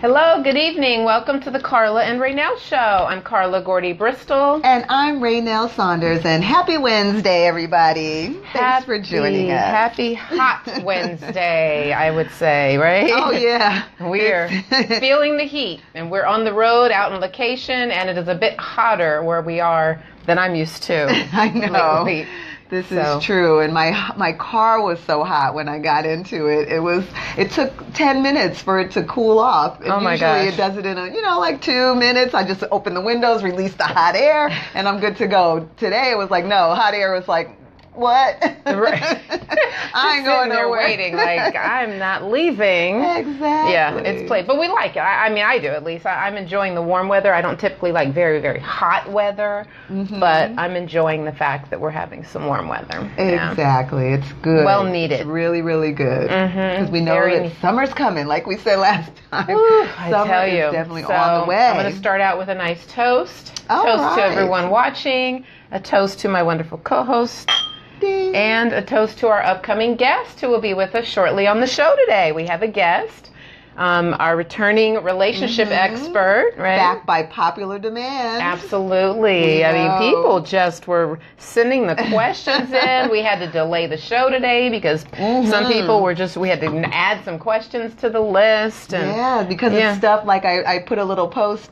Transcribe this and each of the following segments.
Hello, good evening. Welcome to the Karla and Rainelle Show. I'm Karla Gordy Bristol. And I'm Rainelle Saunders, and happy Wednesday, everybody. Thanks happy, for joining us. Happy hot Wednesday, I would say, right? Oh, yeah. We're feeling the heat, and we're on the road out on location, and it is a bit hotter where we are than I'm used to. I know. lately. This So- is true, and my my car was so hot when I got into it. It was it took ten minutes for it to cool off. And Oh, my usually gosh. it does it in a you know like two minutes. I just open the windows, release the hot air, and I'm good to go. Today it was like no, hot air was like what? Right. I ain't going there nowhere. waiting, like I'm not leaving. exactly. Yeah, it's played, but we like it. I, I mean, I do at least. I, I'm enjoying the warm weather. I don't typically like very, very hot weather, Mm-hmm. but I'm enjoying the fact that we're having some warm weather. Yeah. Exactly. It's good. Well needed. It's really, really good. Because Mhm. we know Very that summer's coming, like we said last time. Whew, I tell is you, definitely so on the way. I'm going to start out with a nice toast. All toast to everyone watching. A toast to my wonderful co-host. Ding. And a toast to our upcoming guest who will be with us shortly on the show today. We have a guest, um, our returning relationship expert, right? Back by popular demand. Absolutely. I mean, people just were sending the questions in. We had to delay the show today because Mm-hmm. some people were just, we had to add some questions to the list. And Yeah, because Yeah. it's stuff like I, I put a little post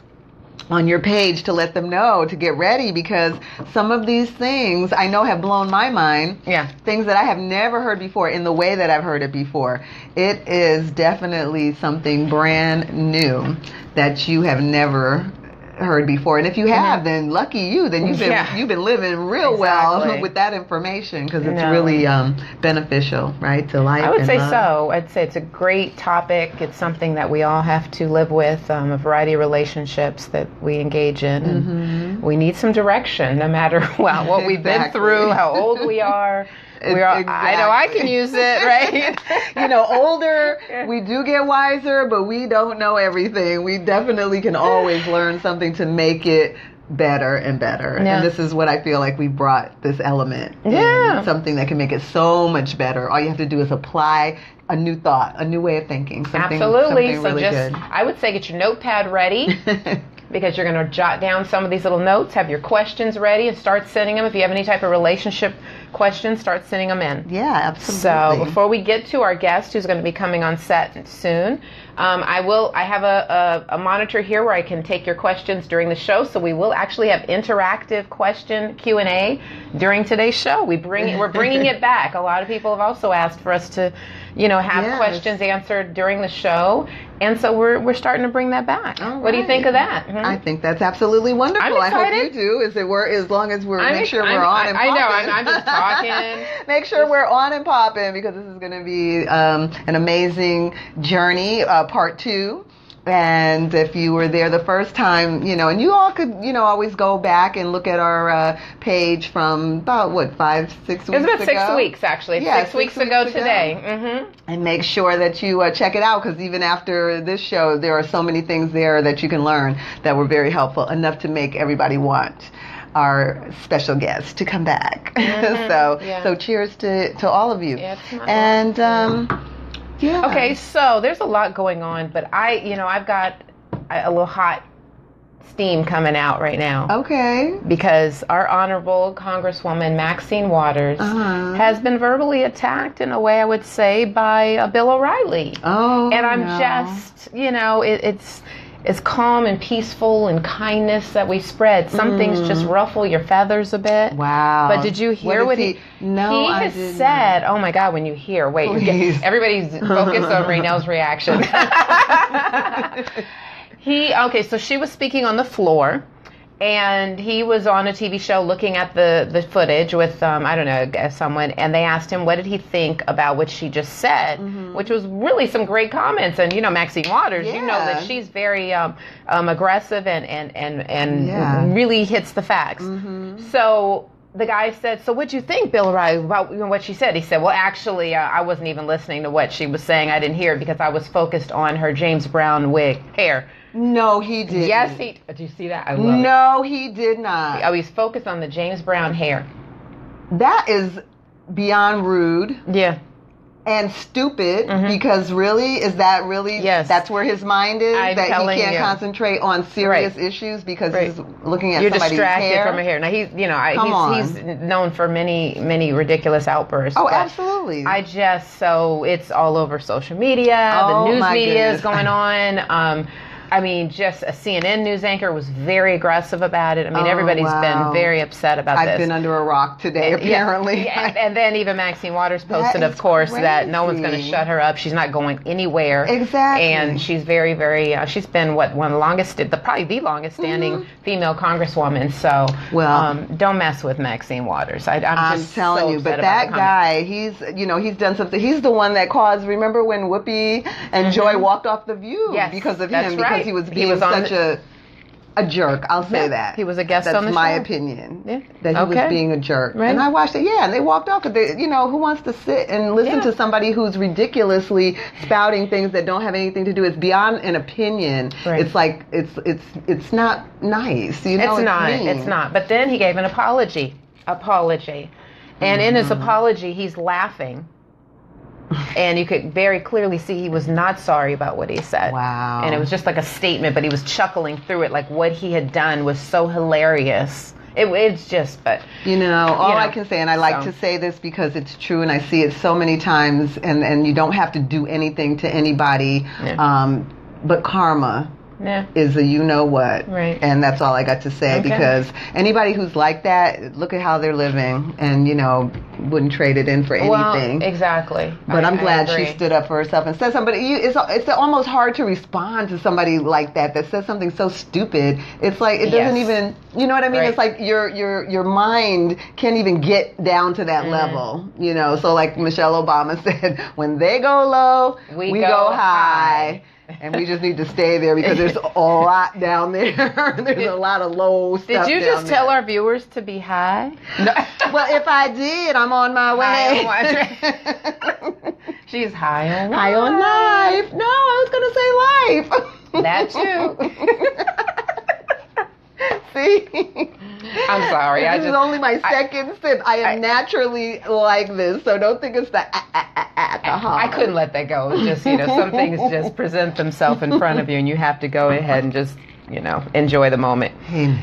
on your page to let them know to get ready because some of these things I know have blown my mind. Yeah. Things that I have never heard before in the way that I've heard it before. It is definitely something brand new that you have never heard before. And if you have, then lucky you. Then you've been Yeah. you've been living real well with that information because it's No. really um, beneficial, right, to life. I would say love. so. I'd say it's a great topic. It's something that we all have to live with, um, a variety of relationships that we engage in. And we need some direction no matter well, what we've been through, how old we are. We are I know I can use it, right? you know, older, we do get wiser, but we don't know everything. We definitely can always learn something to make it better and better. Yeah. And this is what I feel like we brought this element. in, Yeah. something that can make it so much better. All you have to do is apply a new thought, a new way of thinking. Something, Absolutely. Something so really just I would say get your notepad ready. because you're going to jot down some of these little notes, have your questions ready, and start sending them. If you have any type of relationship questions, start sending them in. yeah, absolutely. So before we get to our guest, who's going to be coming on set soon, um, I will. I have a, a, a monitor here where I can take your questions during the show. So we will actually have interactive question Q and A during today's show. We bring it, we're bringing it back. A lot of people have also asked for us to, you know, have Yes. questions answered during the show, and so we're we're starting to bring that back. All What do you think of that? Mhm. I think that's absolutely wonderful. I'm hope you do. Is it we're as long as we're I'm make sure I'm- we're on I- and I know. I'm- I'm just talking. make sure we're on and popping because this is going to be um, an amazing journey, uh, part two. And if you were there the first time, you know, and you all could, you know, always go back and look at our uh, page from about what five, six It weeks was about six ago? weeks actually. Yeah, six, six weeks, weeks ago, ago. today. hmm and make sure that you uh, check it out because even after this show there are so many things there that you can learn that were very helpful enough to make everybody want our special guest to come back so Mm-hmm. yeah. so cheers to, to all of you Yeah, it's and um, yeah Okay, so there's a lot going on, but I, you know, I've got a little hot steam coming out right now okay because our honorable Congresswoman Maxine Waters Uh-huh. has been verbally attacked in a way I would say by uh, Bill O'Reilly. oh and I'm no. just, you know, it, it's it's calm and peaceful and kindness that we spread. Some things just ruffle your feathers a bit. Mm. wow But did you hear what, what, is he, no he I has did said? Oh my God! When you hear, wait, you get, everybody's focused on Rainelle's reaction. he okay, so she was speaking on the floor, and he was on a TV show looking at the the footage with um, I don't know someone, and they asked him what did he think about what she just said, Mm-hmm. which was really some great comments. And you know Maxine Waters, you know that she's very um, um, aggressive and and and and Yeah. Mm-hmm. really hits the facts. So the guy said, "So what'd you think, Bill O'Reilly, about you know, what she said?" He said, "Well, actually, uh, I wasn't even listening to what she was saying. I didn't hear it because I was focused on her James Brown wig hair." No he did Yes, he. Did you see that? I love it. no he did not Oh, he's focused on the James Brown hair. that is beyond rude Yeah. and stupid because really is that really Mm-hmm. Yes. that's where his mind is I'm that he can't you. concentrate on serious Right. issues because Right. he's looking at You're somebody's distracted hair. from a hair. Now he's, you know, I, he's, he's known for many, many ridiculous outbursts. Oh, absolutely. I just so it's all over social media. Oh, the news media is going on. Um, I mean, just a CNN news anchor was very aggressive about it. I mean, Oh, everybody's wow. been very upset about I've this. been under a rock today, Yeah, apparently. yeah, and, and then even Maxine Waters posted, of course, that no one's going to shut her up. She's not going anywhere. Exactly. And she's very, very. Uh, she's been what one of the longest, the probably the longest standing female congresswoman. So, Mm-hmm. Well- um, don't mess with Maxine Waters. I, just telling so you, but that guy, he's you know he's done something. He's the one that caused. Remember when Whoopi and Joy walked off the View Mm-hmm. Yes, because of that's him right. Because he was He being was on such a a jerk. I'll say Yeah, that he was a guest That's on the my show. opinion. Yeah. That he Okay. was being a jerk, Right. and I watched it. Yeah, and they walked off. 'cause They, you know, who wants to sit and listen Yeah. to somebody who's ridiculously spouting things that don't have anything to do? It's beyond an opinion. Right. It's like it's it's it's not nice. You know, it's not. mean. It's not. But then he gave an apology. Apology. And in Mm-hmm. his apology, he's laughing. And you could very clearly see he was not sorry about what he said. Wow. And it was just like a statement, but he was chuckling through it like what he had done was so hilarious. It, it's just, but You know, all know, I can say, and I like so. to say this because it's true, and I see it so many times, and, and you don't have to do anything to anybody, Yeah. um, but karma yeah. is a you know what. Right. And that's all I got to say Okay. because anybody who's like that, look at how they're living, and, you know, wouldn't trade it in for anything. Well, exactly. But I- I'm glad she stood up for herself and said something. But you, it's it's almost hard to respond to somebody like that that says something so stupid. It's like it doesn't Yes. even, you know what I mean? Right. It's like your your your mind can't even get down to that mm. level. You know, so like Michelle Obama said, when they go low, We we, go go, high. high. And we just need to stay there because there's a lot down there. there's a lot of low Did you just tell there. our viewers to be high? No. Well, if I did, I'm on my way. On She's high on life. High on life. No, I was gonna say life. That too. See, I'm sorry. I This is only my I- second sip. I am I- naturally like this, so don't think it's the a- a- a- alcohol. I couldn't let that go. It's just you know some things just present themselves in front of you, and you have to go ahead and just you know enjoy the moment.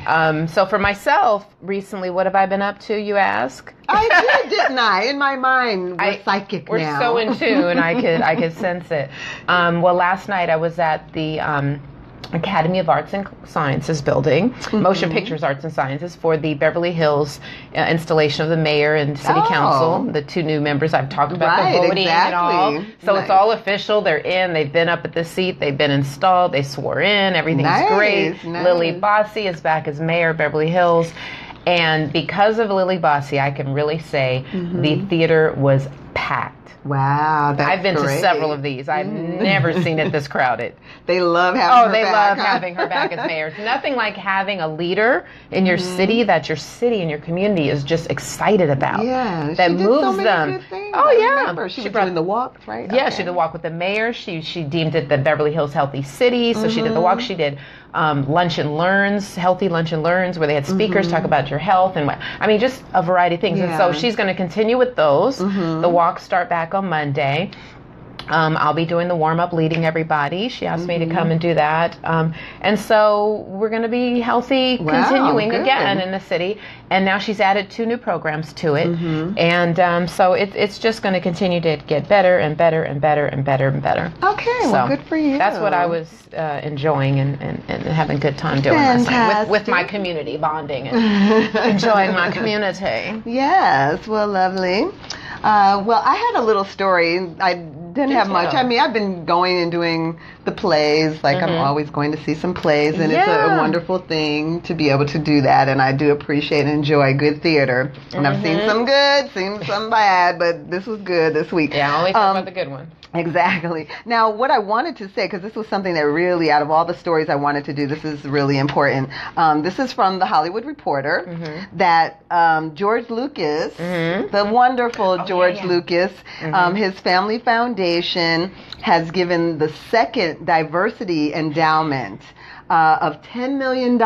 Um, so for myself, recently, what have I been up to? You ask. I did, didn't I? In my mind, we're I- psychic We're now. so in tune. I could I could sense it. Um, well, last night I was at the. Um, Academy of Arts and Sciences building, Mm-hmm. Motion Pictures Arts and Sciences, for the Beverly Hills uh, installation of the mayor and city Oh. council, the two new members I've talked about, Right, the voting and all. exactly. So it's all official. They're in. They've been up at the seat. They've been installed. They swore in. Everything's Nice, great. nice. Lili Bosse is back as mayor of Beverly Hills. And because of Lili Bosse, I can really say Mm-hmm. the theater was packed. Wow, I've been great. to several of these. I've never seen it this crowded. They love having Oh, her they back, love having her back as mayor. It's nothing like having a leader in your Mm-hmm. city that your city and your community is just excited about. Yeah, that she moves so them. Oh yeah, remember. She, was brought- doing the walk, right? yeah, Okay. she did the walk with the mayor. She she deemed it the Beverly Hills Healthy City, so she did the walk. Mm-hmm. She did um, lunch and learns, healthy lunch and learns, where they had speakers talk about your health and what I mean, just a variety of things. And so Mm-hmm. She's going to continue with those. Mm-hmm. The walks start back on Monday. Um, I'll be doing the warm up, leading everybody. She asked me to Mm-hmm. come and do that. Um, and so we're going to be healthy, Wow, continuing good. again in the city. And now she's added two new programs to it. Mm-hmm. And um, so it, it's just going to continue to get better and better and better and better and better. Okay, well, good for you. That's what I was uh, enjoying and, and, and having a good time doing with, with my community bonding and enjoying my community. Yes, well, lovely. Uh, well, I had a little story. I didn't have much. I mean, I've been going and doing the plays. Like I'm always going to see some plays, and it's a, Mm-hmm. A wonderful thing to be able to do that. And I do appreciate and enjoy good theater. And I've Mm-hmm. seen some good, seen some bad, but this was good this week. Yeah, only talk Um, about the good one. Exactly. Now, what I wanted to say, because this was something that really, out of all the stories I wanted to do, this is really important. Um, this is from the Hollywood Reporter Mm-hmm. that um, George Lucas, the wonderful George yeah. Lucas, um, his family foundation has given the second diversity endowment uh, of $10 million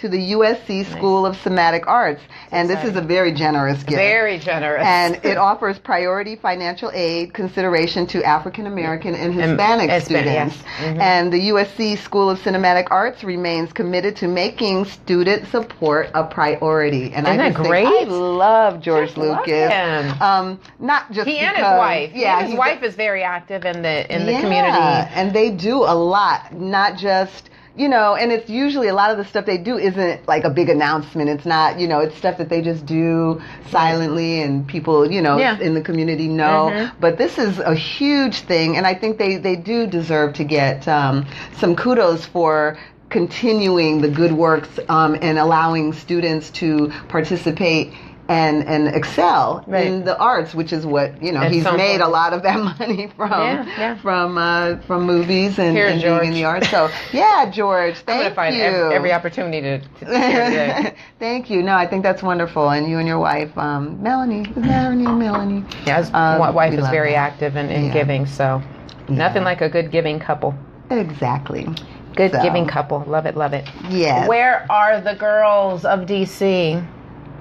to the USC School of Cinematic Arts. And this is a very generous gift. Very generous. and it offers priority financial aid consideration to African American and Hispanic Hispanic, students. yes. Mhm. And the USC School of Cinematic Arts remains committed to making student support a priority. And Isn't I that just think, great? I love George love Lucas. him. Um, not just he and his wife. Yeah, and his wife is very active in the in the yeah, community. and they do a lot, not just you know, and it's usually a lot of the stuff they do isn't like a big announcement. It's not, you know, it's stuff that they just do silently and people, you know, Yeah. in the community know. Mhm. But this is a huge thing, and I think they, they do deserve to get um, some kudos for continuing the good works um, and allowing students to participate and, and excel Right. in the arts, which is what you know he's made a lot of that money from Yeah, yeah. from uh, from movies and, Here's and being in the arts. So yeah, George, I'm thank find you. ev- every opportunity to, to. Thank you. No, I think that's wonderful. And you and your wife, um, Melanie, her Melanie? Yeah, his Um, wife is very that. active in, in Yeah. giving, so nothing like a good giving couple. Exactly. Good So, giving couple. Love it, love it. Yes. Where are the girls of DC?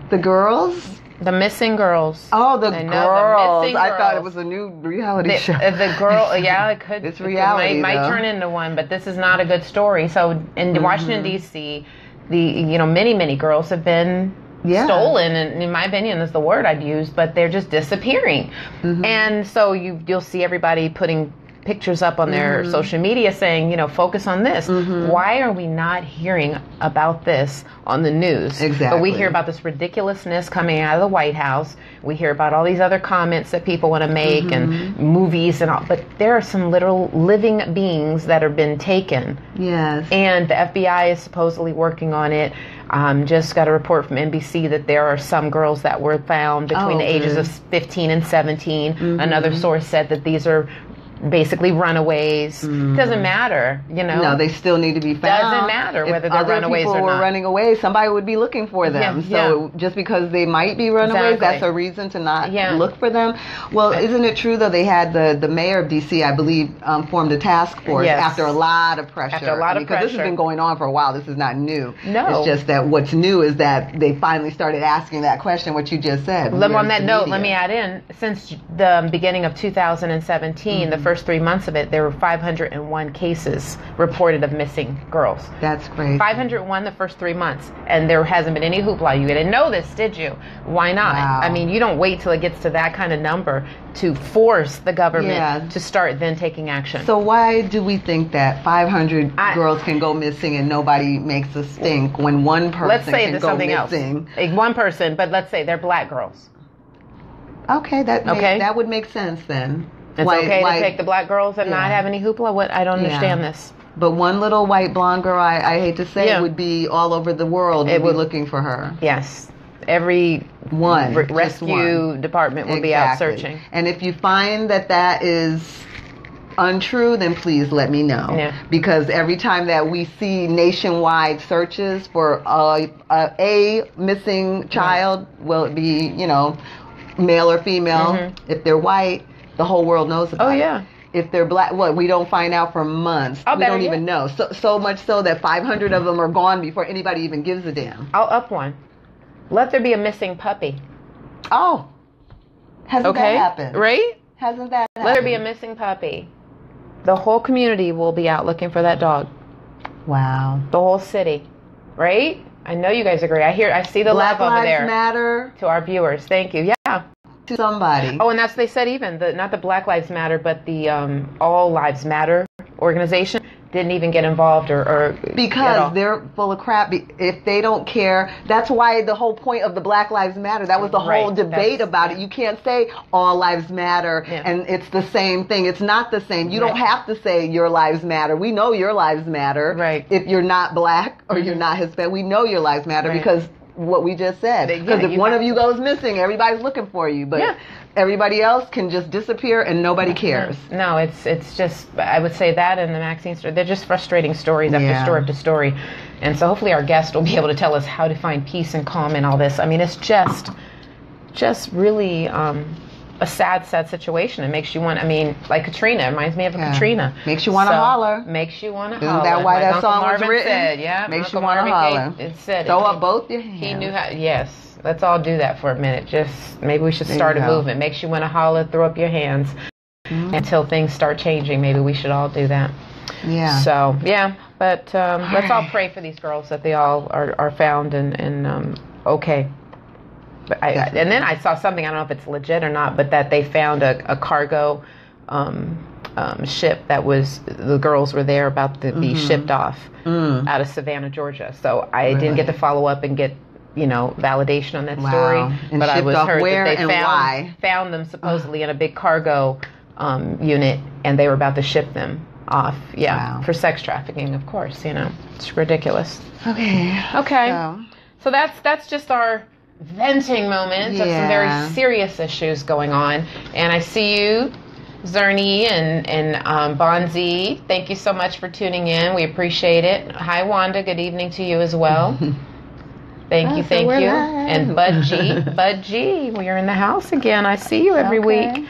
The girls? The missing girls. Oh, the I know, the girls. I thought it was a new reality The, show. uh, the girl, yeah, it could. It's it reality, might, might turn into one, but this is not a good story. So in Mm-hmm. Washington D.C., the you know many many girls have been Yeah. stolen, and in my opinion, is the word I'd use, but they're just disappearing. Mm-hmm. And so you you'll see everybody putting pictures up on their Mm-hmm. social media saying, you know, focus on this. Why are we not hearing about this on the news? But we hear about this ridiculousness coming out of the White House. We hear about all these other comments that people want to make and Mm-hmm. movies and all. But there are some literal living beings that have been taken. yes. And the FBI is supposedly working on it. Um, just got a report from NBC that there are some girls that were found between Oh, the ages of 15 and 17. Another source said that these are basically runaways. Doesn't matter, you know. no, they still need to be found. Doesn't matter If whether they're other runaways people or were not. running away, somebody would be looking for them. Yeah, so just because they might be runaways, Exactly. that's a reason to not Yeah. look for them. Well, isn't it true though? They had the the mayor of DC, I believe, um, formed a task force Yes. after a lot of pressure. After a lot of because this has been going on for a while. This is not new. No. it's just that what's new is that they finally started asking that question. What you just said. Let- on that the note, let me add in since the beginning of 2017, the Mm-hmm. First three months of it, there were 501 cases reported of missing girls. That's great. 501 the first three months, and there hasn't been any hoopla. You didn't know this, did you? Why not? Wow. I mean, you don't wait till it gets to that kind of number to force the government Yeah. to start then taking action. So why do we think that 500 I- girls can go missing and nobody makes a stink when one person let's say can go something missing? else. Like one person, but let's say they're black girls. Okay, that Okay. that would make sense then. It's Why- okay why- to take the black girls and not have any hoopla. What I don't Yeah. understand this. But one little white blonde girl, I, I hate to say, Yeah. would be all over the world. It would be looking for her. Yes, every One, re- rescue one. department will be out searching. And if you find that that is untrue, then please let me know. Yeah. Because every time that we see nationwide searches for a, a, a missing child, will it be, you know, male or female? Mhm. If they're white, the whole world knows about Oh, it. yeah. If they're black, what we don't find out for months. Oh, we don't yet. even know. So so much so that 500 of them are gone before anybody even gives a damn. I'll up one. Let there be a missing puppy. Oh, hasn't Okay, that happened? right? Hasn't that? Happened? Let there be a missing puppy. The whole community will be out looking for that dog. Wow. The whole city, right? I know you guys agree. I hear, I see the Black love over there Matter to our viewers. Thank you. Yeah. To somebody. Oh, and that's they said even the not the Black Lives Matter, but the um, All Lives Matter organization didn't even get involved or, or because they're full of crap. If they don't care, that's why the whole point of the Black Lives Matter. That was the whole debate that's- about it. You can't say all lives matter Yeah. and it's the same thing. It's not the same. You don't have to say your lives matter. We know your lives matter. Right. If you're not black or you're not Hispanic, we know your lives matter Right. because what we just said. Because if one of you goes missing, everybody's looking for you. But Yeah. everybody else can just disappear and nobody cares. No, it's it's just I would say that and the Maxine story. They're just frustrating stories after Yeah. story after story, and so hopefully our guest will be able to tell us how to find peace and calm in all this. I mean, it's just just really um, a sad, sad situation. It makes you want. I mean, like Katrina it reminds me of a Yeah. Katrina. Makes you wanna So, holler. Makes you want to Isn't holler. that why Like that Uncle song was written? Said, yeah, Makes Uncle you wanna holler. It said Throw it. up both your hands. He knew how. Yes, let's all do that for a minute. Just maybe we should start a go. movement. Makes you want to holler, throw up your hands Mhm. until things start changing. Maybe we should all do that. Yeah. So yeah, but um, All let's all pray for these girls that they all are, are found and and um, okay. I, and then I saw something I don't know if it's legit or not, but that they found a, a cargo um, um, ship that was the girls were there about to be Mhm. shipped off Mm. out of Savannah, Georgia. So I Really? didn't get to follow up and get you know validation on that Wow. story, And but I was heard where that they found why? found them supposedly in a big cargo um, unit, and they were about to ship them off. Yeah, Wow. for sex trafficking, of course. You know, it's ridiculous. Okay. Okay, So, so that's that's just our venting moment of some very serious issues going on, and I see you. Zerny and and um, Bonzi, thank you so much for tuning in. We appreciate it. Hi Wanda, good evening to you as well. Thank you, so thank you. live. And Bud G, Bud G, we are in the house again. I see you every Okay. week.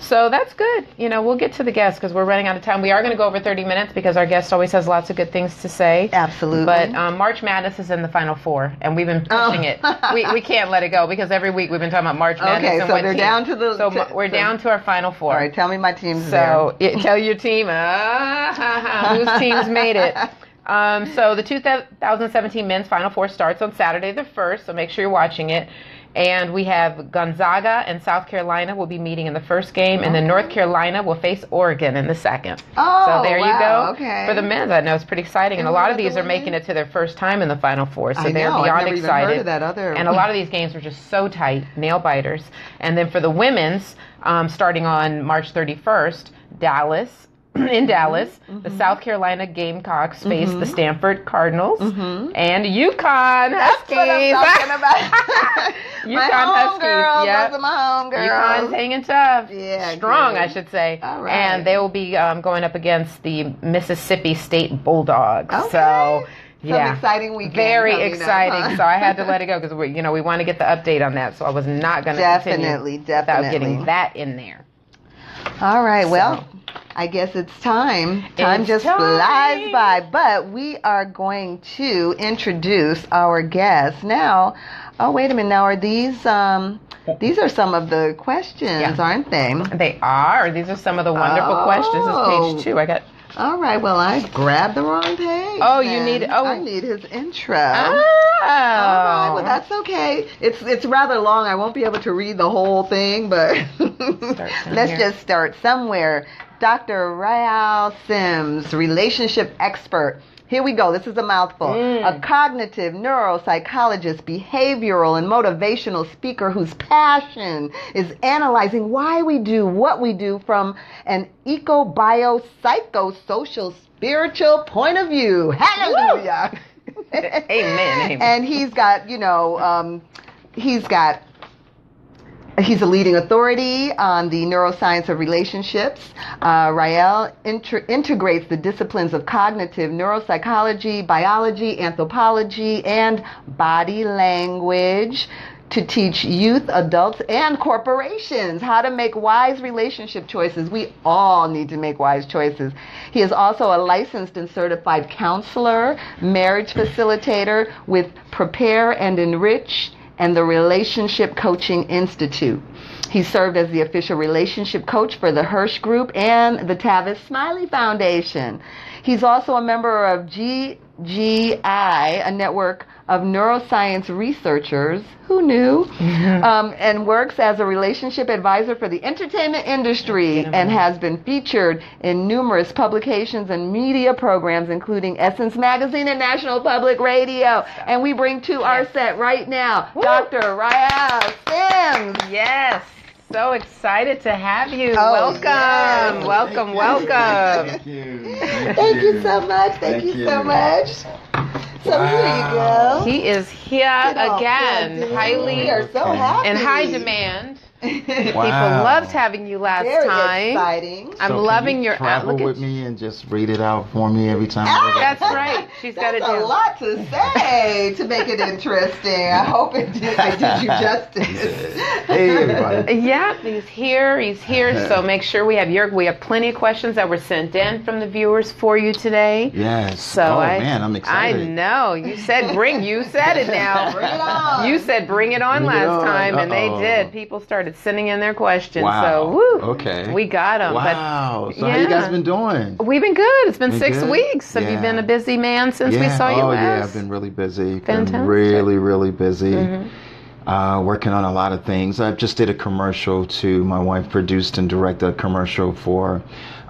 So that's good. You know, we'll get to the guests because we're running out of time. We are going to go over 30 minutes because our guest always has lots of good things to say. Absolutely. But um, March Madness is in the final four, and we've been pushing Oh. it. We, we can't let it go because every week we've been talking about March Madness. Okay, and so they're team. down to the- So we're so- down to our final four. all right, tell me my team's So yeah, tell your team uh, whose team's made it. Um, so the 2017 men's Final Four starts on Saturday the 1st, so make sure you're watching it. And we have Gonzaga and South Carolina will be meeting in the first game, and then North Carolina will face Oregon in the second. Oh, so there you wow, go. okay. For the men's, I know it's pretty exciting, and, And a lot of these the are making it to their first time in the Final Four, so I they're know, beyond excited. heard of that other- And a lot of these games are just so tight, nail biters. And then for the women's, um, starting on March 31st, Dallas. In Dallas, the South Carolina Gamecocks face the Stanford Cardinals Mhm. and UConn Huskies. what I'm talking about. my UConn Huskies, girls. yep. Those my home UConn's girls. hanging tough. Yeah, Strong, good. I should say. All right. And they will be um, going up against the Mississippi State Bulldogs. Okay. So, Some yeah. exciting weekend Very coming up, exciting. huh? So I had to let it go because we, you know, we want to get the update on that. So I was not going to Definitely, continue without definitely. getting that in there. All right, well, So- I guess it's time. Time It's just time. flies by, but we are going to introduce our guests now. Oh, wait a minute. Now, are these um, these are some of the questions, Yeah. aren't they? They are. These are some of the wonderful questions. This is Oh. page two. I got. All right. Well, I grabbed the wrong page. Oh, you need- oh. I need his intro. Oh. All right, well that's okay. It's it's rather long. I won't be able to read the whole thing, but let's here. just start somewhere. Dr. Ryeal Simms, relationship expert. Here we go. This is a mouthful. Mm. A cognitive neuropsychologist, behavioral and motivational speaker whose passion is analyzing why we do what we do from an eco bio psychosocial spiritual point of view. Hallelujah. Amen, amen. And he's got, you know, um, he's got He's a leading authority on the neuroscience of relationships. Uh, Ryeal inter- integrates the disciplines of cognitive neuropsychology, biology, anthropology, and body language to teach youth, adults, and corporations how to make wise relationship choices. We all need to make wise choices. He is also a licensed and certified counselor, marriage facilitator with Prepare and Enrich and the Relationship Coaching Institute. He served as the official relationship coach for the Hirsch Group and the Tavis Smiley Foundation. He's also a member of GGI, a network of neuroscience researchers, who knew, um, and works as a relationship advisor for the entertainment industry and has been featured in numerous publications and media programs, including Essence Magazine and National Public Radio. And we bring to our set right now Dr. Ryeal Simms. Yes. So excited to have you. Oh, welcome. yes. Welcome, welcome. Thank you. Thank you so much. Thank, you, so much. So here you go. He is here Get again. Highly We are so happy. in high demand. People loved having you last Very time. exciting. I'm So can loving you your travel look with you. me and just read it out for me every time. Ah, That's right. She's got a down. lot to say to make it interesting. I hope it did, I did you justice. Hey everybody. Yeah, he's here. He's here. So make sure we have your. We have plenty of questions that were sent in from the viewers for you today. Yes. So oh I, man, I'm excited. I know. You said bring. You said it now. Bring it on. You said bring it on Bring it last on. time, and they did. People started sending in their questions. Wow. So woo. Okay. We got them. Wow. so how you guys been doing? We've been good. It's been Been six good? weeks. Have you been a busy man since we saw you oh yeah. I've been really busy. Been Fantastic. Mm-hmm. really, really busy. Uh, working on a lot of things. I just did a commercial to my wife produced and directed a commercial for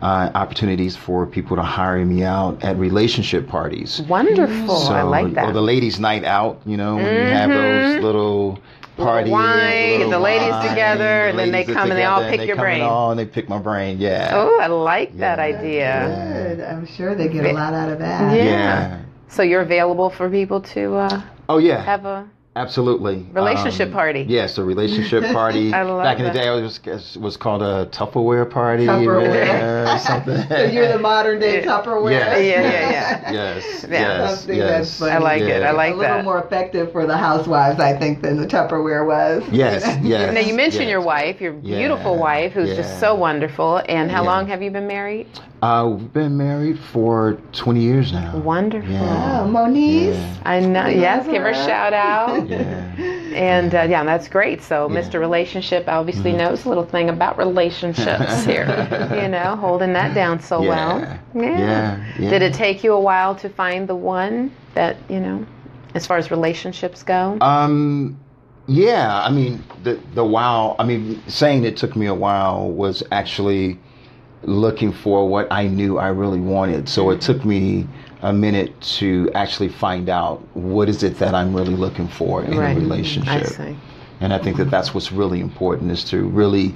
uh, opportunities for people to hire me out at relationship parties. Wonderful. So, I like that. Or the ladies' night out, you know, when you have those little parties, wine, little the ladies wine, together, the and then they come and they all pick and your they come brain. on, they pick my brain. Yeah. oh, I like that idea. Good. I'm sure they get a lot out of that. Yeah. yeah. So you're available for people to uh, Oh yeah. have a Absolutely. Relationship Um, party. Yes, a relationship party. I love Back in that. the day, it was, it was called a Tupperware party Tupperware. or something. So you're the modern day Tupperware. Yeah. Yeah, yeah, yeah. yes, yes, yes. I like it. I Yeah. like a little that. more effective for the housewives, I think, than the Tupperware was. Yes, yes. Now you mentioned yes. your wife, your Yeah. beautiful wife, who's just so wonderful. And how Yeah. long have you been married? Uh, we've been married for 20 years now. Wonderful. Yeah. Oh, Moniz. Yeah. I know. Yes, give her a shout out. Yeah. And uh, yeah, that's great. So Yeah. Mr. Relationship obviously knows a little thing about relationships here. you know, holding that down so well. Yeah. Yeah, yeah. Did it take you a while to find the one that you know, as far as relationships go? Um, yeah, I mean, the the wow. I mean, saying it took me a while was actually looking for what I knew I really wanted. So it took me a minute to actually find out what is it that I'm really looking for in Right. a I relationship. see. And I think that that's what's really important is to really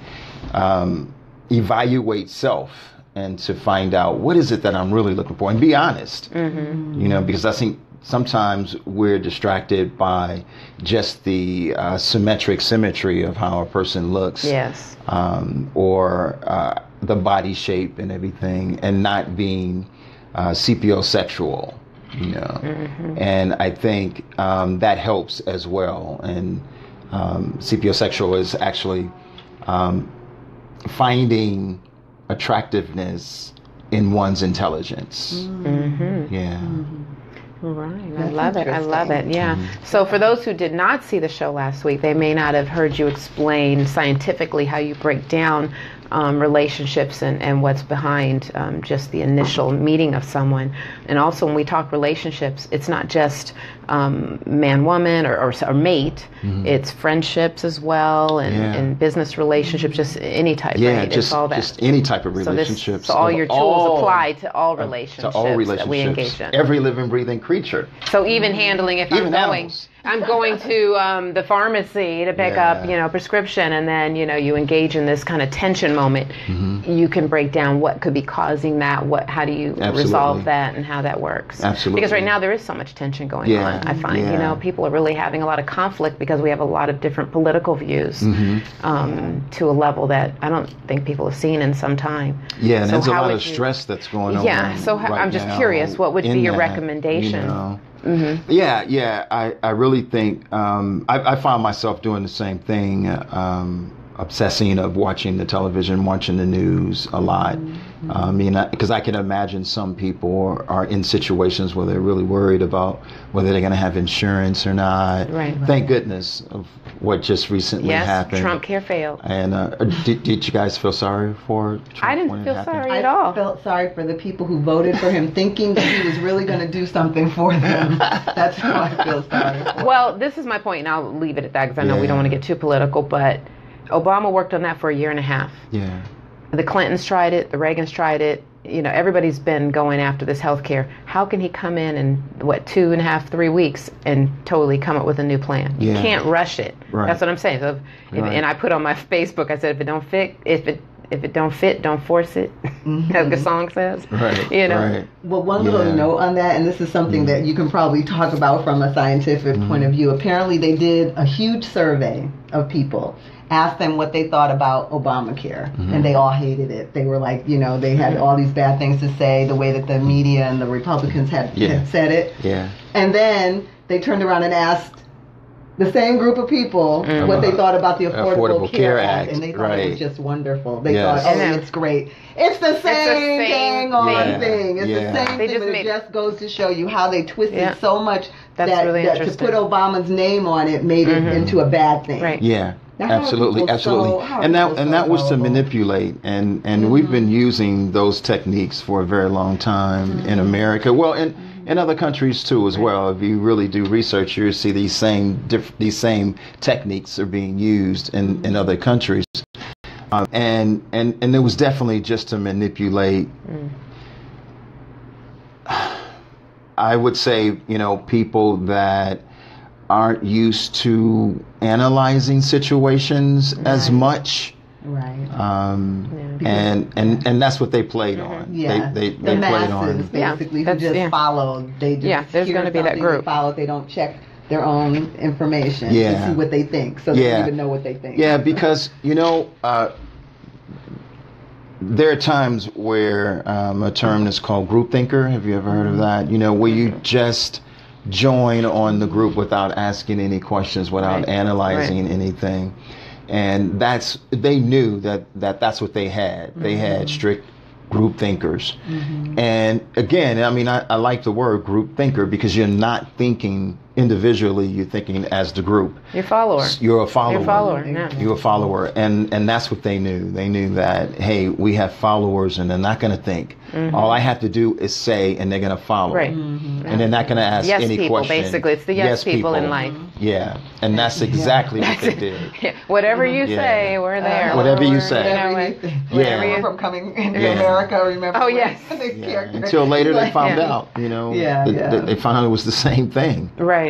um, evaluate self and to find out what is it that I'm really looking for and be honest. Mm-hmm. You know, because I think sometimes we're distracted by just the uh, symmetric symmetry of how a person looks Yes. um, or uh, the body shape and everything, and not being uh, sapiosexual, you know. And I think um, that helps as well. And um, sapiosexual is actually um, finding attractiveness in one's intelligence. Mm-hmm. Yeah. Right. I love it. I love it. Yeah. So for those who did not see the show last week, they may not have heard you explain scientifically how you break down um, relationships and, and what's behind um, just the initial meeting of someone. And also, when we talk relationships, it's not just um, man woman or, or, or mate, it's friendships as well and, Yeah. and business relationships, just any type, Yeah, right? just, it's all that. just any type of so, this, relationships. so all your tools all- apply to all relationships. to relationships, all relationships. that we engage in. Every living, breathing creature. So even handling if Even I'm going, animals. I'm going to um, the pharmacy to pick Yeah. up, you know, prescription, and then you know you engage in this kind of tension moment. Mm-hmm. You can break down what could be causing that. What, how do you Absolutely. resolve that, and how that works? Absolutely. Because right now there is so much tension going on. I find you know people are really having a lot of conflict because we have a lot of different political views Mm-hmm. um, to a level that I don't think people have seen in some time. Yeah, and So there's a lot of you- stress that's going on. Yeah, so how- right I'm just curious, what would be your that, recommendation? You know? Mm-hmm. Yeah, yeah. I, I really think um, I, I found myself doing the same thing, um, obsessing of watching the television, watching the news a lot. Mm-hmm. I mean, because I can imagine some people are, are in situations where they're really worried about whether they're going to have insurance or not. Right. Thank goodness of what just recently Yes, happened. Trump care failed. And uh, did, did you guys feel sorry for Trump I didn't when feel happened? sorry at all. I felt sorry for the people who voted for him, thinking that he was really going to do something for them. That's who I feel sorry for. Well, this is my point, and I'll leave it at that because I know we don't want to get too political. But Obama worked on that for a year and a half. Yeah. The Clintons tried it. The Reagans tried it. You know, everybody's been going after this health care. How can he come in in what two and a half, three weeks and totally come up with a new plan? You can't rush it. Right. That's what I'm saying. So, if, Right. and I put on my Facebook, I said, if it don't fit, if it if it don't fit, don't force it. As the mm-hmm. song says. Right. You know. Right. Well, one little Yeah. note on that, and this is something that mm. you can probably talk about from a scientific point of mm. view. Apparently, they did a huge survey of people, asked them what they thought about Obamacare, and mm-hmm. they all hated it. They were like, you know, they had all these bad things to say, the way that the media and the Republicans had, Yeah. had said it. Yeah. And then they turned around and asked the same group of people mm-hmm. what they thought about the Affordable, Affordable Care, Care Act, Act, and they thought it was just wonderful. They Yes. thought, oh, And then- it's great. It's the same, same dang on thing. thing. It's Yeah. the same They thing, just but it just goes to show you how they twisted Yeah. so much That's that, really that to put Obama's name on it made it mm-hmm. into a bad thing. Right. Yeah. Absolutely, absolutely. so- and that and so that was to manipulate and and we've been using those techniques for a very long time in America. Well, in in other countries too as well. If you really do research, you see these same diff- these same techniques are being used in in other countries. Um, and and and it was definitely just to manipulate. I would say, you know, people that aren't used to analyzing situations as much. Right. Um, and, and and that's what they played on. Yeah. They, they, the they masses, played on. Yeah, basically, who that's- just yeah. follow. They just Yeah, there's hear gonna be that something, they follow. They don't check their own information to Yeah. see what they think, so they Yeah. don't even know what they think. Yeah, because you know, uh, there are times where um, a term is called group thinker. Have you ever heard of that? You know, where you just join on the group without asking any questions, without Right. analyzing anything, and that's they knew that that that's what they had. They mm-hmm. had strict group thinkers, mm-hmm. and again, I mean, I, I like the word group thinker because you're not thinking individually; you're thinking as the group. Your follower. You're a follower. Your follower. Yeah. You're a follower, and and that's what they knew. They knew that hey, we have followers, and they're not going to think. Mm-hmm. All I have to do is say, and they're going to follow. Right. Mm-hmm. And they're not going to ask Yes any people, question. basically. It's the yes, people, in life. Yeah, and that's exactly what they did. Yeah. Whatever you Yeah. say, we're there. Uh-huh. Whatever you We're- say. You know, Whatever we're- you think. Yeah. You're from coming into Yeah. America, remember? Oh, yes. Yeah, Until later, they found Yeah. out. You know, Yeah, that- yeah. that they found out it was the same thing. right.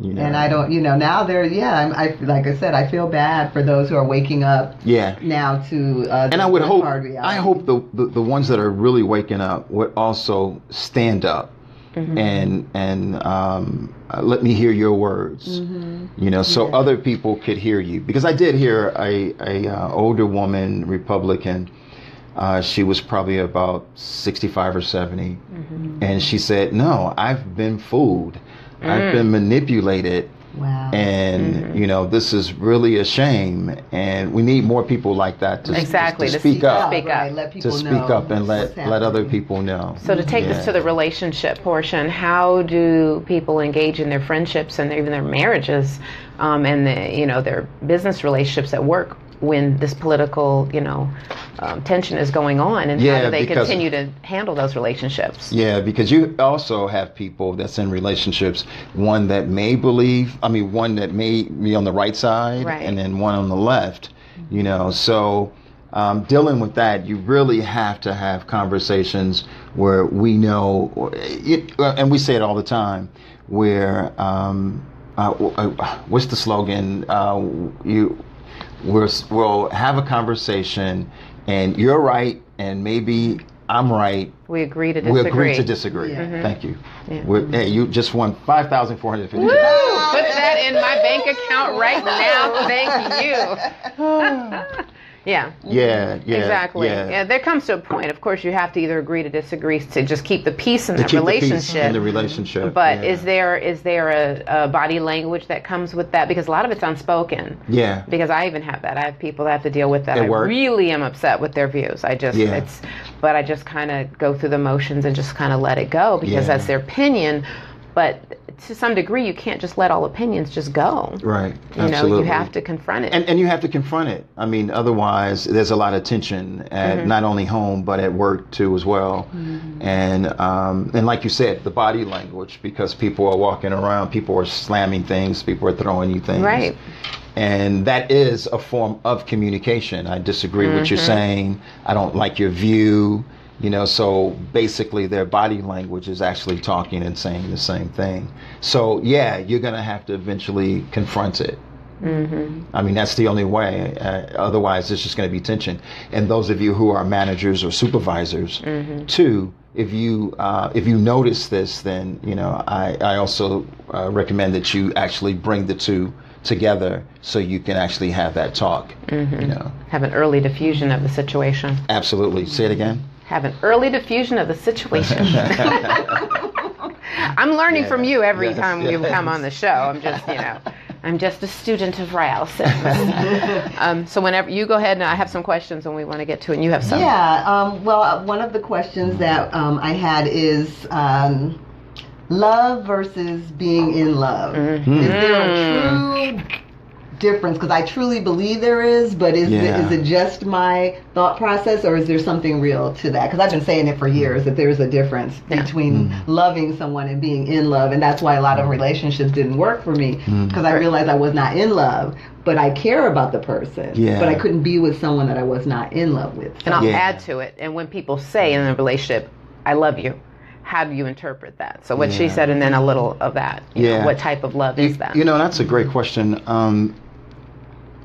You know? And I don't, you know, now they're, yeah, I'm, I like I said, I feel bad for those who are waking up Yeah. now to. Uh, and I would hope. I hope the, the the ones that are really waking up would also stand up Mm-hmm. and and um, uh, let me hear your words. Mm-hmm. You know, so other people could hear you because I did hear a a uh, older woman Republican. Uh, she was probably about sixty five or 70 Mm-hmm. and she said, "No, I've been fooled. I've been manipulated." Wow. and Mm-hmm. you know this is really a shame and we need more people like that to, Exactly, to, to speak speak up Speak up. Right, let to people speak know up and let what's let other people know So to take Yeah. this to the relationship portion, how do people engage in their friendships and even their marriages, um, and the, you know their business relationships at work when this political you know um, tension is going on, and how do they because- continue to handle those relationships? yeah because you also have people that's in relationships one that may believe i mean one that may be on the right side Right. and then one on the left you know so um, dealing with that you really have to have conversations where we know it, and we say it all the time where um, uh, uh, what's the slogan uh, you we're, we'll have a conversation and you're right and maybe i'm right We agree to disagree. we agree to disagree. Yeah. Mm-hmm. Thank you. Yeah. We're- Hey, you just won five thousand four hundred fifty. Woo! Put that in my bank account right now. Thank you. yeah. Yeah, yeah, exactly. Yeah. there comes to a point. Of course, you have to either agree to disagree to just keep the peace in To that keep the peace relationship. in the relationship. But yeah. is there is there a, a body language that comes with that? Because a lot of it's unspoken. Yeah. Because I even have that. I have people that have to deal with that. At I work? really am upset with their views. I just Yeah. it's, but I just kind of go through the motions and just kind of let it go because Yeah. that's their opinion. But to some degree, you can't just let all opinions just go. Right. You know, Absolutely. you have to confront it. And, and you have to confront it. I mean, otherwise, there's a lot of tension at Mm-hmm. not only home but at work too as well. And um, and like you said, the body language because people are walking around, people are slamming things, people are throwing you things. Right. And that is a form of communication. I disagree with Mm-hmm. you're saying. I don't like your view. You know, so basically their body language is actually talking and saying the same thing. So yeah, you're gonna have to eventually confront it I mean, that's the only way. Uh, otherwise, it's just going to be tension. And those of you who are managers or supervisors, too, if you uh, if you notice this, then you know I I also uh, recommend that you actually bring the two together so you can actually have that talk. You know, Have an early diffusion of the situation. absolutely. Say it again. Have an early diffusion of the situation. I'm learning from you every Yes, time you come on the show. I'm just, you know, I'm just a student of Rouse. um, so whenever you go ahead, and I have some questions, and we want to get to it. And you have some. Yeah. Um, well, uh, one of the questions that um, I had is um, love versus being in love. Is there a true difference? Because I truly believe there is, but is, Yeah. it, is it just my thought process, or is there something real to that? Because I've been saying it for mm. years that there's a difference Yeah. between mm. loving someone and being in love, and that's why a lot of mm. relationships didn't work for me because I realized I was not in love. But I care about the person, Yeah. but I couldn't be with someone that I was not in love with. And I'll Yeah. add to it. And when people say in a relationship, I love you, how do you interpret that? So what she said, and then a little of that. You know, Yeah. what type of love is that? You know, that's a great question. Um,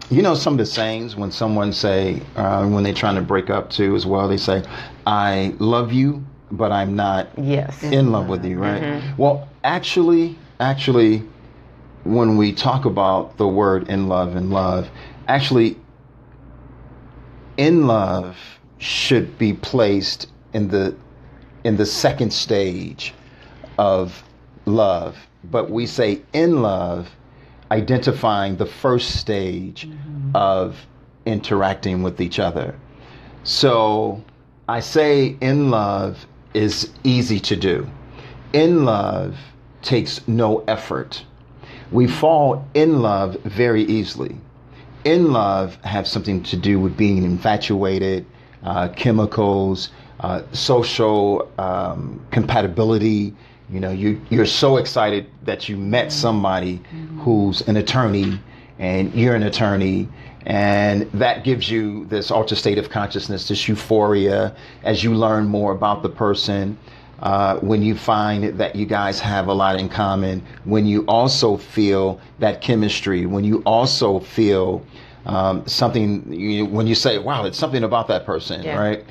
you know, some of the sayings when someone say uh, when they're trying to break up too, as well, they say, "I love you, but I'm not yes. in love with you." Right? Well, actually, actually, when we talk about the word "in love" and "love," actually, in love should be placed in the in the second stage of love, but we say in love, identifying the first stage of interacting with each other. So I say in love is easy to do. In love takes no effort. We fall in love very easily. In love have something to do with being infatuated, uh, chemicals, uh, social um, compatibility. You know, you you're so excited that you met somebody who's an attorney, and you're an attorney, and that gives you this altered state of consciousness, this euphoria as you learn more about the person. Uh, when you find that you guys have a lot in common, when you also feel that chemistry, when you also feel um, something, you, when you say, wow, it's something about that person, Yeah. right?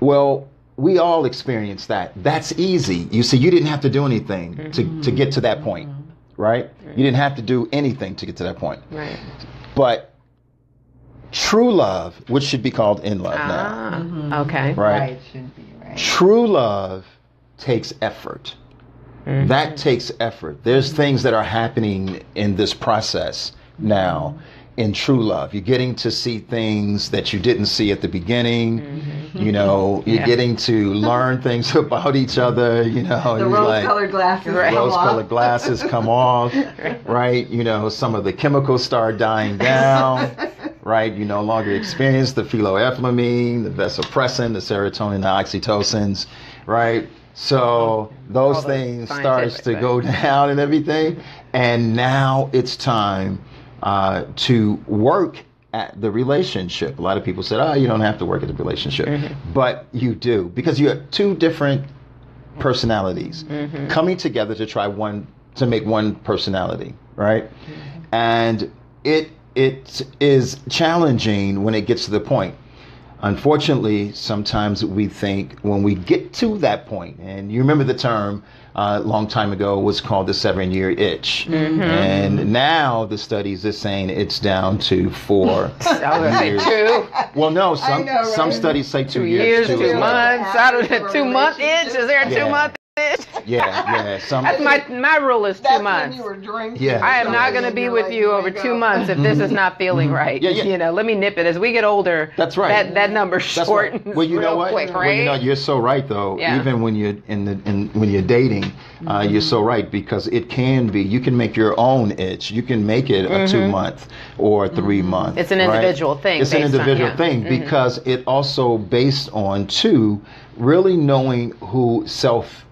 Well, we all experience that. That's easy. You see, you didn't have to do anything to, to mm-hmm. get to that point, mm-hmm. right? You didn't have to do anything to get to that point. Right. But true love, which should be called in love ah. now, Ah, okay. right? should be right. True love takes effort. That takes effort. There's things that are happening in this process now in true love. You're getting to see things that you didn't see at the beginning. Mm-hmm. You know, you're Yeah. getting to learn things about each other. You know, The you're like- rose-colored glasses. Right. come off. rose-colored glasses come off, right? You know, some of the chemicals start dying down, right? You no longer experience the phenylethylamine, the vasopressin, the serotonin, the oxytocins, right? So those things starts to go down and everything, and now it's time uh, to work at the relationship. A lot of people said, "Oh, you don't have to work at the relationship," Mm-hmm. but you do because you have two different personalities Mm-hmm. coming together to try one to make one personality right Mm-hmm. and it it is challenging when it gets to the point unfortunately sometimes we think when we get to that point and you remember the term uh, a long time ago was called the seven year itch Mm-hmm. and now the studies are saying it's down to four I was gonna say years. two, well no some know, right? some studies say two, two years, years, too, two as well. months. I don't two month itch. Is there a Yeah. two month itch? yeah yeah some That's my my rule is two That's when months. you were drinking. Yeah. I am not going to be with like, you "Oh over my two months if this is not feeling right. Yeah, yeah. You know, let me nip it. As we get older, That's right. That that number That's right. shortens Well, you know what? quick, Well, you know, you're so right though. Yeah. Even when you're in the in, when you're dating, uh, you're so right because it can be. You can make your own itch. You can make it a two month or 3 month. Mm-hmm. It's an right? individual thing It's an based on- individual yeah. Mm-hmm. thing because it also based on two, really knowing who self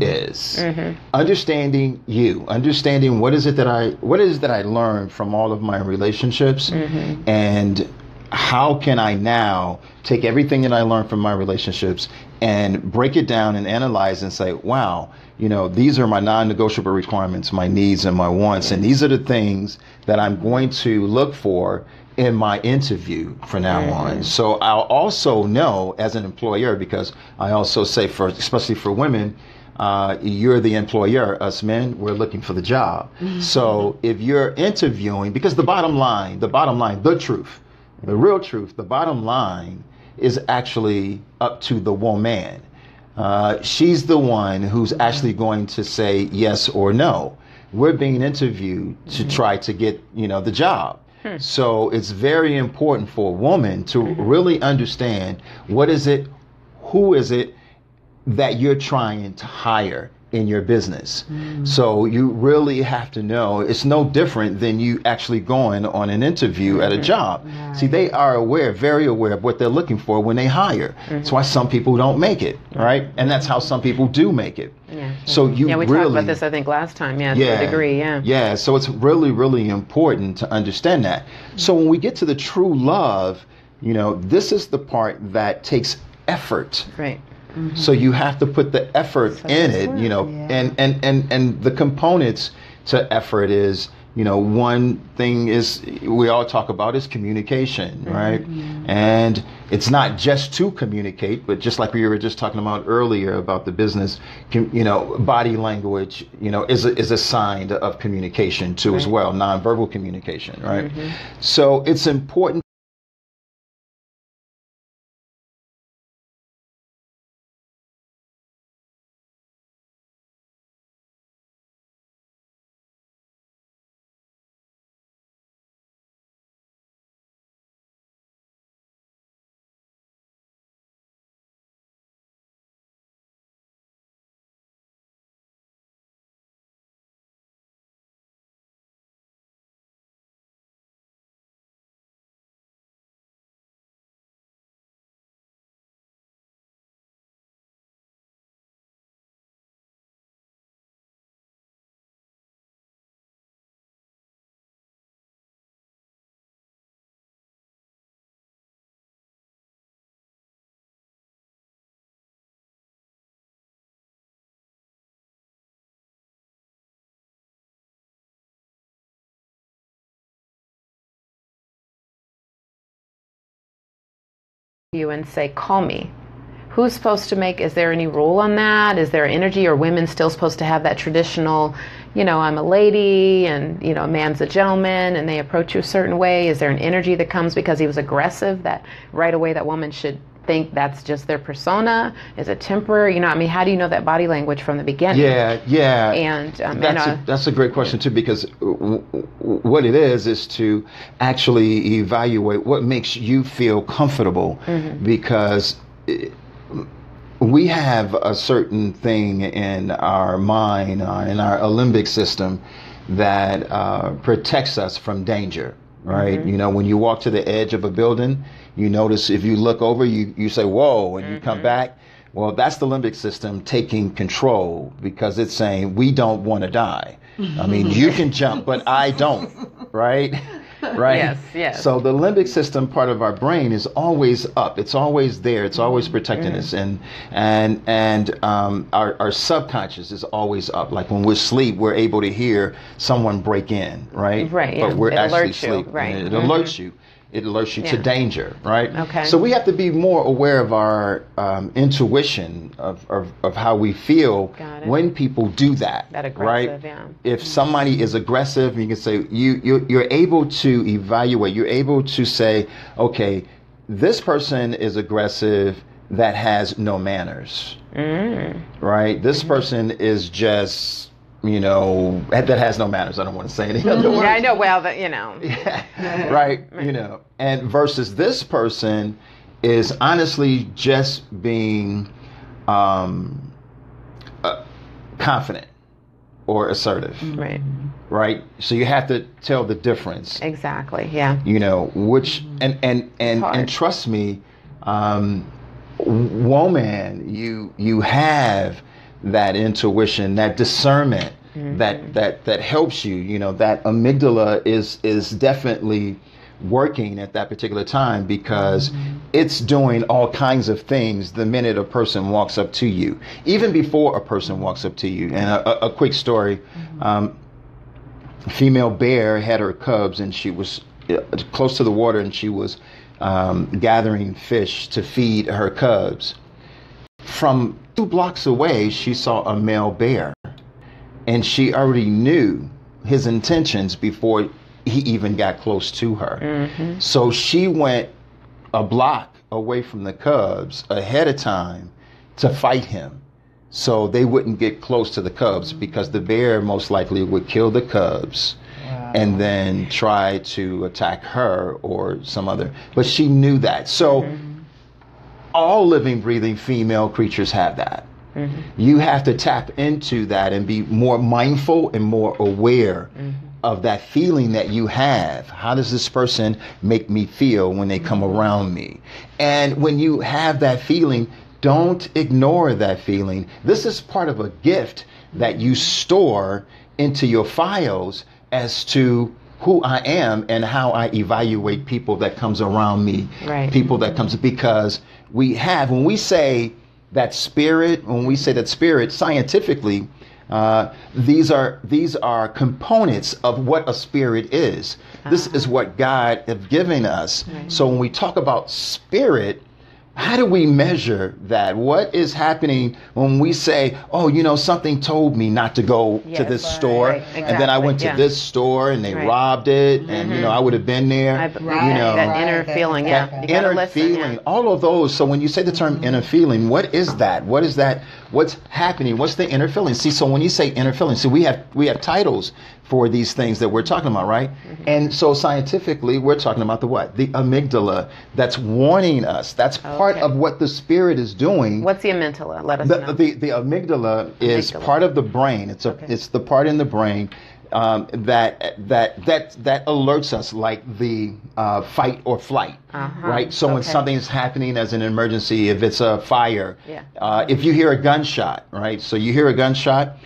is Mm-hmm. understanding you understanding what is it that i what is it that i learned from all of my relationships Mm-hmm. and how can i now take everything that i learned from my relationships and break it down and analyze and say, wow, you know, these are my non-negotiable requirements, my needs and my wants, and these are the things that I'm going to look for in my interview from now on. So I'll also know as an employer because I also say for especially for women, uh, you're the employer. Us men, we're looking for the job. So if you're interviewing, because the bottom line, the bottom line, the truth, the real truth, the bottom line is actually up to the woman. Uh, she's the one who's actually going to say yes or no. We're being interviewed to try to get you know the job. Hmm. So it's very important for a woman to hmm. really understand what is it, who is it that you're trying to hire in your business. So you really have to know it's no different than you actually going on an interview at a job. See, they are aware, very aware of what they're looking for when they hire. That's why some people don't make it, right? And that's how some people do make it. Yeah. So you Yeah, we really talked about this, I think, last time. Yeah, to a degree. Yeah. yeah. So it's really, really important to understand that. So when we get to the true love, you know, this is the part that takes effort. Right. So you have to put the effort in it, you know, Yeah. and, and, and, and the components to effort is, you know, one thing is we all talk about is communication, right? And it's not just to communicate, but just like we were just talking about earlier about the business, you know, body language, you know, is a, is a sign of communication too as well, nonverbal communication, right? Mm-hmm. So it's important. You and say, call me. Who's supposed to make, is there any rule on that? Is there energy? Or women still supposed to have that traditional, you know, I'm a lady and, you know, a man's a gentleman and they approach you a certain way? Is there an energy that comes because he was aggressive that right away that woman should think that's just their persona? Is it temporary? You know, I mean, how do you know that body language from the beginning? Yeah, yeah. And, um, and That's, uh, a, that's a great question too, because w- w- what it is is to actually evaluate what makes you feel comfortable, Mm-hmm. because it- we have a certain thing in our mind, uh, in our limbic system, that uh, protects us from danger. Right, Mm-hmm. you know, when you walk to the edge of a building, you notice if you look over, you you say "whoa," and you Mm-hmm. come back. Well, that's the limbic system taking control because it's saying we don't want to die. I mean, you can jump, but I don't, right? Right? Yes, yes. So the limbic system part of our brain is always up. It's always there. It's always Mm-hmm. protecting us, and and and um, our our subconscious is always up. Like when we're asleep, we're able to hear someone break in, right? Right, yeah. But we're It actually you, asleep. right. It Mhm. alerts you. It alerts you to danger, right? Okay. So we have to be more aware of our um, intuition of, of, of how we feel when people do that. That right? yeah. If somebody is aggressive, you can say you, you you're able to evaluate. You're able to say, okay, this person is aggressive that has no manners, Mm. right? This Mm-hmm. person is just you know that has no manners. I don't want to say any other words Yeah, I know. Well, that, you know. right you know and versus this person is honestly just being um, uh, confident or assertive Right. right so you have to tell the difference Exactly. Yeah. you know which and and and and trust me um woman you you have that intuition that discernment Mm-hmm. that that that helps you you know that amygdala is is definitely working at that particular time because it's doing all kinds of things the minute a person walks up to you, even before a person walks up to you. And a, a, a quick story um, female bear had her cubs and she was uh, close to the water and she was um, gathering fish to feed her cubs. From two blocks away, she saw a male bear and she already knew his intentions before he even got close to her. Mm-hmm. So she went a block away from the cubs ahead of time to fight him. So they wouldn't get close to the cubs because the bear most likely would kill the cubs and then try to attack her or some other. But she knew that. So mm-hmm. All living breathing female creatures have that mm-hmm. you have to tap into that and be more mindful and more aware mm-hmm. of that feeling that you have. How does this person make me feel when they come mm-hmm. around me? And when you have that feeling, don't ignore that feeling. This is part of a gift that you store into your files as to who I am and how I evaluate people that comes around me. Right. People that comes because we have when we say that spirit, when we say that spirit scientifically, uh, these are these are components of what a spirit is. This is what God has given us. So when we talk about spirit, how do we measure that? What is happening when we say, "Oh, you know, something told me not to go to this right, store, right, and then I exactly, went to yeah. this store and they Right. robbed it, and you mm-hmm. know, I would have been there." I, Right, you know, that right, inner that's feeling, yeah. exactly. Inner listen, feeling, yeah. all of those. So when you say the term mm-hmm. inner feeling, what is that? What is that? What's happening? What's the inner feeling? See, so when you say inner feeling, see, we have we have titles for these things that we're talking about, right? Mm-hmm. And so scientifically, we're talking about the what? The amygdala that's warning us. That's part Okay. of what the spirit is doing. What's the amygdala? Let us The, know. the, the amygdala is Amygdala. part of the brain. It's a Okay. it's the part in the brain um, that that that that alerts us like the uh, fight or flight, Uh-huh. right? So when Okay. something is happening as an emergency, if it's a fire, Yeah. uh, if you hear a gunshot, right? So you hear a gunshot,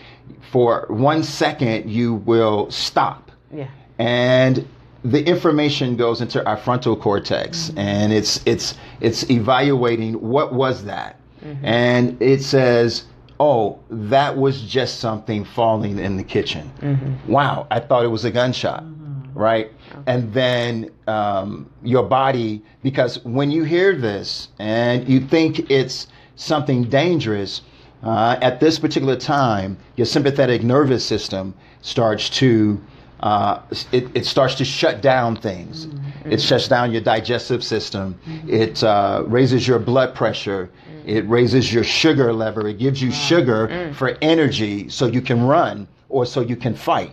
for one second you will stop. Yeah. and the information goes into our frontal cortex mm-hmm. and it's it's it's evaluating what was that. Mm-hmm. And it says oh that was just something falling in the kitchen. Mm-hmm. Wow i thought it was a gunshot right? And then um, your body because when you hear this and you think it's something dangerous uh, at this particular time your sympathetic nervous system starts to uh, it, it starts to shut down things. It shuts down your digestive system. It uh, raises your blood pressure. It raises your sugar level. It gives you sugar for energy so you can run or so you can fight,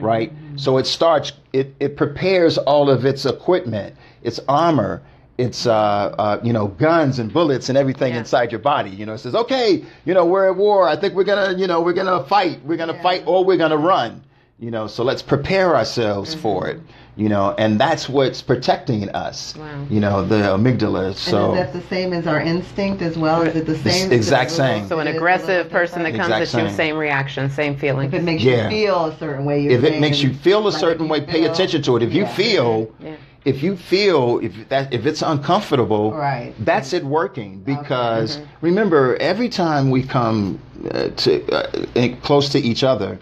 right? So it starts, it, it prepares all of its equipment, its armor, its uh, uh, you know guns and bullets and everything Yeah. inside your body. You know, it says, okay, you know, we're at war. I think we're gonna, you know, we're gonna fight. We're gonna fight or we're gonna run. You know, so let's prepare ourselves for it. You know, and that's what's protecting us. Wow. You know, the amygdala. So and is that the same as our instinct as well? Is it the same? exact same. So an It is a aggressive person that comes Exact at you, same. same reaction, same feeling. If it makes Yeah. you feel a certain way, you're if it makes you feel a certain if way, you pay attention to it. If you Yeah. feel, Yeah. If you feel if that if it's uncomfortable, Right. that's it working. Because remember, every time we come uh, to uh, close to each other,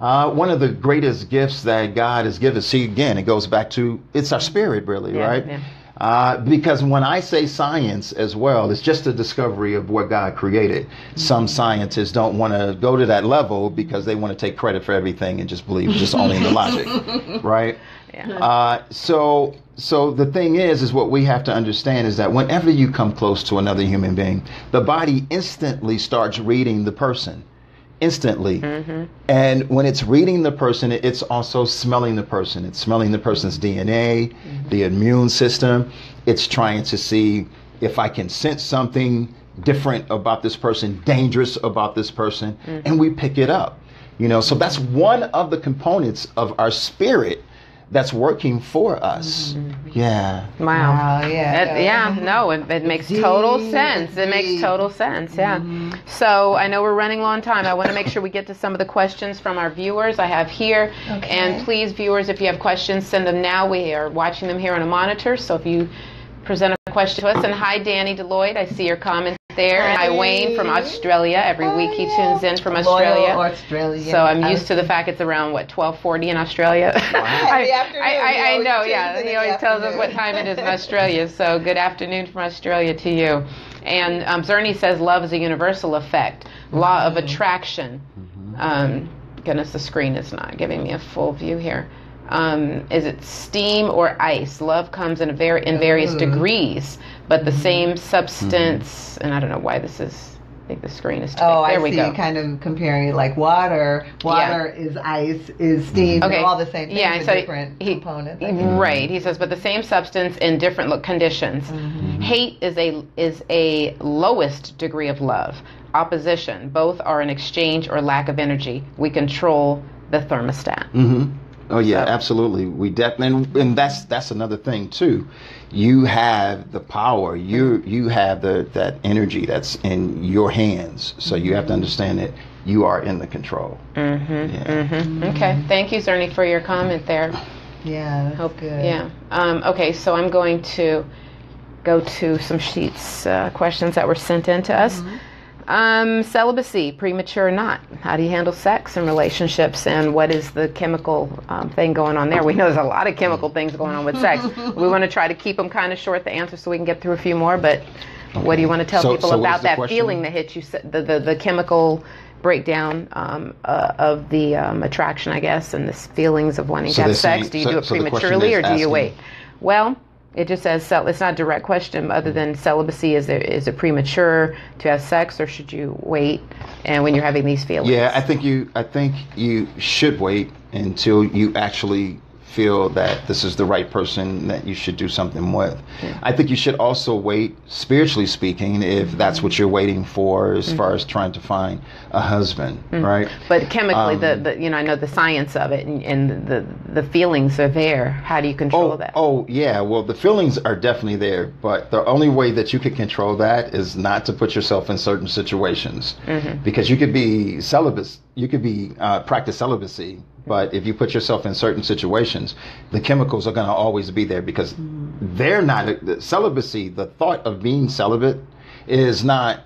uh, one of the greatest gifts that God has given. See, again, it goes back to it's our spirit, really, Yeah, right? yeah. Uh, because when I say science as well, it's just a discovery of what God created. Some scientists don't want to go to that level because they want to take credit for everything and just believe just only in the logic, right? Yeah. Uh, so, so the thing is, is what we have to understand is that whenever you come close to another human being, the body instantly starts reading the person, instantly. Mm-hmm. And when it's reading the person, it's also smelling the person. It's smelling the person's DNA, mm-hmm. the immune system. It's trying to see if I can sense something different about this person, dangerous about this person, mm-hmm. and we pick it up. You know, so that's one of the components of our spirit that's working for us. Mm-hmm. Yeah. Wow. Wow, yeah. It- yeah, no, it, it makes total sense. It makes total sense, yeah. Mm-hmm. So I know we're running low on time. I want to make sure we get to some of the questions from our viewers I have here. Okay. And please, viewers, if you have questions, send them now. We are watching them here on a monitor. So if you present a question to us, and hi, Danny Deloitte, I see your comment there. And hi, Hi. Wayne from Australia. Every week he tunes in from Australia. Loyal Australia. So I'm used to the fact it's around what 12:40 in Australia. I, the afternoon. I, I, I know, yeah. He always the tells us what time it is in Australia. So good afternoon from Australia to you. And um, Zerny says love is a universal effect, law of attraction. Um, goodness, the screen is not giving me a full view here. Um, is it steam or ice? Love comes in a very in various Ooh. degrees, but the mm-hmm. same substance. And I don't know why this is. I think the screen is too Oh, big. There I we see. go. Kind of comparing it like water. Water is ice, is steam. Okay. All the same thing. Yeah, so different he- components. Right. He says, but the same substance in different look conditions. Mm-hmm. Hate is a is a lowest degree of love. Opposition, both are an exchange or lack of energy. We control the thermostat. Mm-hmm. Oh yeah, So- absolutely. We definitely, and, and that's that's another thing too. You have the power. You you have the that energy that's in your hands. So you have to understand that you are in the control. Mm-hmm. Yeah. hmm Okay. Thank you, Zerny, for your comment there. Yeah, that's Hope good. Yeah. Um, okay, so I'm going to go to some sheets, uh, questions that were sent in to us. Um, celibacy, premature or not? How do you handle sex and relationships, and what is the chemical um, thing going on there? We know there's a lot of chemical things going on with sex. we want to try to keep them kind of short, the answers, so we can get through a few more. But what do you want to tell So- people so about that question? feeling that hits you, the, the, the chemical breakdown um, uh, of the um, attraction, I guess, and the feelings of wanting So to have sex? saying- do you so- do it so prematurely or do you wait? Well, it just says it's not a direct question other than celibacy. Is it is it premature to have sex or should you wait? And when you're having these feelings, Yeah, I think you I think you should wait until you actually feel that this is the right person that you should do something with. I think you should also wait, spiritually speaking, if that's what you're waiting for as far as trying to find a husband, right? But chemically, Um, the, the you know I know the science of it, and, and the the feelings are there. How do you control Oh, that? oh, yeah. Well, the feelings are definitely there, but the only way that you can control that is not to put yourself in certain situations, Mm-hmm. because you could be celibate, you could be uh, practice celibacy, but if you put yourself in certain situations, the chemicals are going to always be there because they're not celibacy. The thought of being celibate is not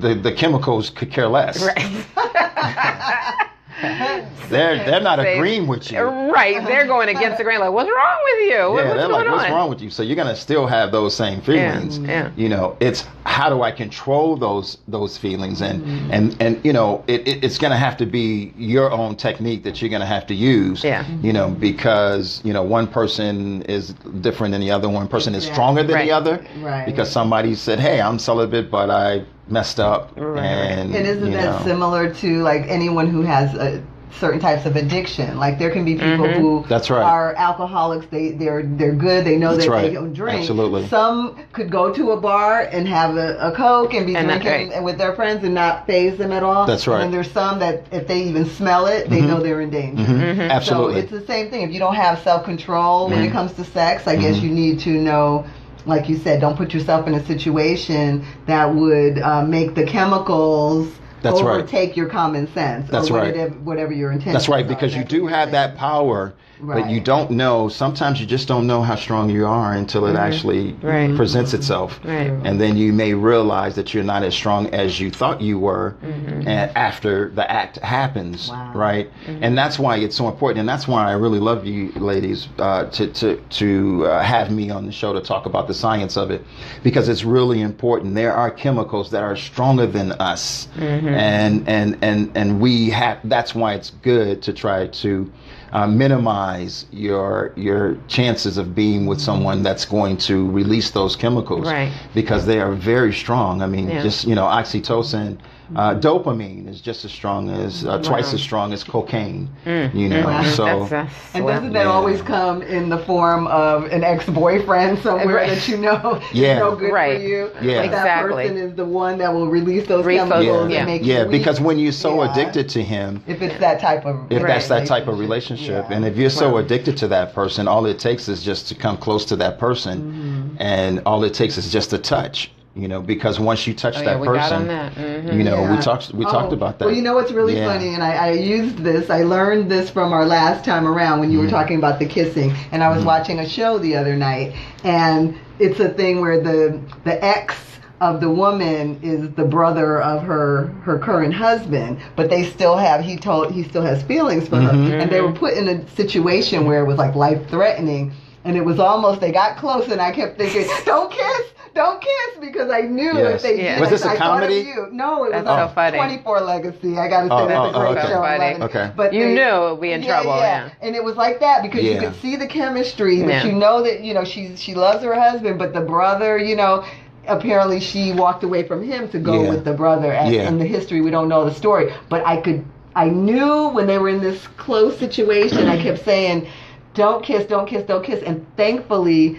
the the chemicals could care less. They're they're not They- agreeing with you. Right, they're going against the grain. Like, what's wrong with you? Yeah, what's they're going like, what's on? wrong with you? So you're gonna still have those same feelings. yeah. You know, it's how do I control those those feelings and Mm-hmm. and and you know, it, it, it's gonna have to be your own technique that you're gonna have to use. Yeah. You know, because you know one person is different than the other. One person is stronger than Right. the other. Right. Because somebody said, "Hey, I'm celibate, but I messed up." Right. And, And isn't that know, similar to like anyone who has a certain types of addiction? Like there can be people Mm-hmm. who That's right. are alcoholics. They they're they're good. They know That's that right. they don't drink. Absolutely. Some could go to a bar and have a, a coke and be And drinking right. with their friends and not phase them at all. That's right. And there's some that if they even smell it, they know they're in danger. Mhm. Mm-hmm. Absolutely. So it's the same thing. If you don't have self control when it comes to sex, I guess you need to know, like you said, don't put yourself in a situation that would uh, make the chemicals That's right. overtake your common sense. That's or right. Whatever, whatever your intention. That's right, because you do have that power, but you don't know. Sometimes you just don't know how strong you are until it actually Mm-hmm. Right. presents itself, Right. and then you may realize that you're not as strong as you thought you were, Mm-hmm. and after the act happens, Wow. right? And that's why it's so important, and that's why I really love you, ladies, uh, to to to uh, have me on the show to talk about the science of it, because it's really important. There are chemicals that are stronger than us, and and and and we have. That's why it's good to try to uh, minimize your your chances of being with someone that's going to release those chemicals Right. because they are very strong. I mean, Yeah. just you know, oxytocin Uh, dopamine is just as strong as uh, twice as strong as cocaine. You know, Wow. so That's, that's, And doesn't that Yeah. always come in the form of an ex-boyfriend somewhere Right. that you know Yeah. is no good Right. for you? Yeah. But that Exactly. person is the one that will release those Release chemicals yeah. and make you yeah, weak. because when you're so Yeah. addicted to him, if it's that type of if that's that type of relationship, Yeah. and if you're so Wow. addicted to that person, all it takes is just to come close to that person, Mm-hmm. and all it takes is just a touch. You know, because once you touch Oh, that yeah, we person, got on that. Mhm. you know, we talked we Oh, talked about that. Well, you know what's really Yeah. funny, and I, I used this. I learned this from our last time around when you Mm-hmm. were talking about the kissing, and I was watching a show the other night, and it's a thing where the the ex of the woman is the brother of her her current husband, but they still have he told he still has feelings for her, Mm-hmm. and they were put in a situation where it was like life threatening. And it was almost they got close, and I kept thinking, "Don't kiss, don't kiss," because I knew Yes. if they Yeah. did, Was this a I thought of comedy? you. No, it was That's on so funny. 24 Legacy. I gotta say Oh, that's oh, a great okay. show. I Funny. love it. Okay. But You they- knew it would be in yeah, trouble, yeah. yeah. And it was like that because you could see the chemistry, but Yeah. you know that you know she she loves her husband, but the brother, you know. Apparently, she walked away from him to go Yeah. with the brother. And Yeah. in the history, we don't know the story, but I could, I knew when they were in this close situation. I kept saying, "Don't kiss, don't kiss, don't kiss," and thankfully, sh-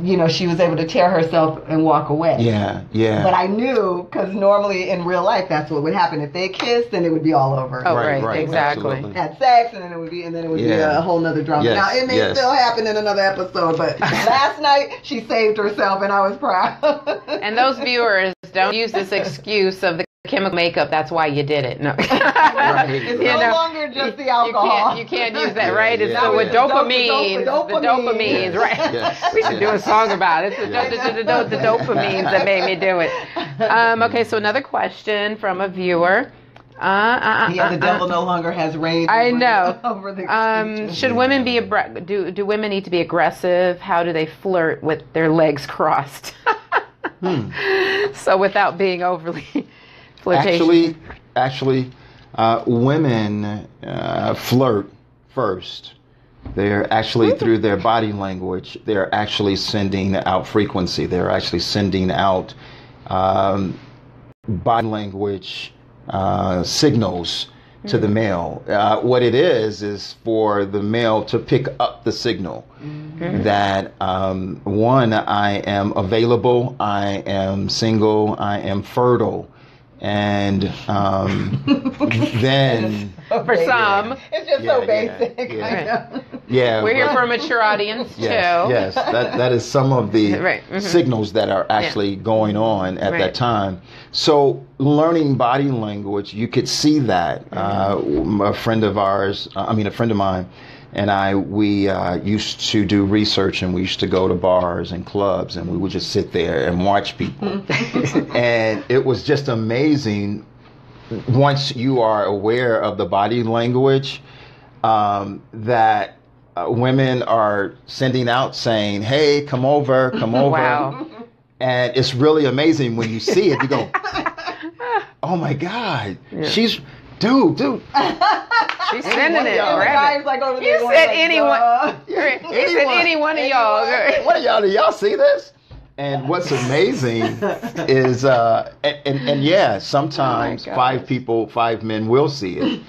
you know, she was able to tear herself and walk away. yeah, yeah. But I knew because normally in real life that's what would happen. If they kissed, then it would be all over. Oh, Right, right, right, exactly. absolutely. Had sex, and then it would be, and then it would be Yeah. a whole nother drama. Yes, now it may yes. still happen in another episode, but last night she saved herself, and I was proud. And those viewers don't use this excuse of the chemical makeup. That's why you did it. No. it's You no know, longer just the You alcohol. can't, you can't use that, Yeah, right? It's yeah, the with yeah. dopamines, Dope- the dopamine. dopamines, right? Yes, we should do a song about it. It's the, Yes. the, the, the, the dopamines that made me do it. Um, okay, so another question from a viewer. Uh, uh, Yeah, the uh, devil uh, no longer has reign. I know. over the Um, should women be aggr- do do women need to be aggressive? How do they flirt with their legs crossed? Hmm. So without being overly flirtatious. Actually, actually, uh, women uh, flirt first. They're actually through their body language. They're actually sending out frequency. They're actually sending out um, body language uh, signals to the male. Uh, what it is is for the male to pick up the signal that um, one, I am available, I am single, I am fertile, and um, then For some. it's just Yeah, so basic. yeah. I know. yeah, We're here for a mature audience too. Yes, yes, that that is some of the Right, mhm. signals that are actually going on at Right. that time. So learning body language, you could see that. Mm-hmm. Uh, a friend of ours, uh, I mean, a friend of mine, and I, we uh, used to do research, and we used to go to bars and clubs, and we would just sit there and watch people, and it was just amazing. Once you are aware of the body language, um, that uh, women are sending out saying, "Hey, come over, come over," Wow. and it's really amazing when you see it. You go, "Oh my God, she's." Dude, dude, She's sending it. y'all- And the grab guy's like over You there going said like, anyone- "Duh." You said any one of y'all. Anyone. what are y'all? Do y'all see this? And what's amazing is, uh, and, and, and yeah, sometimes Oh my five people, five men will see it.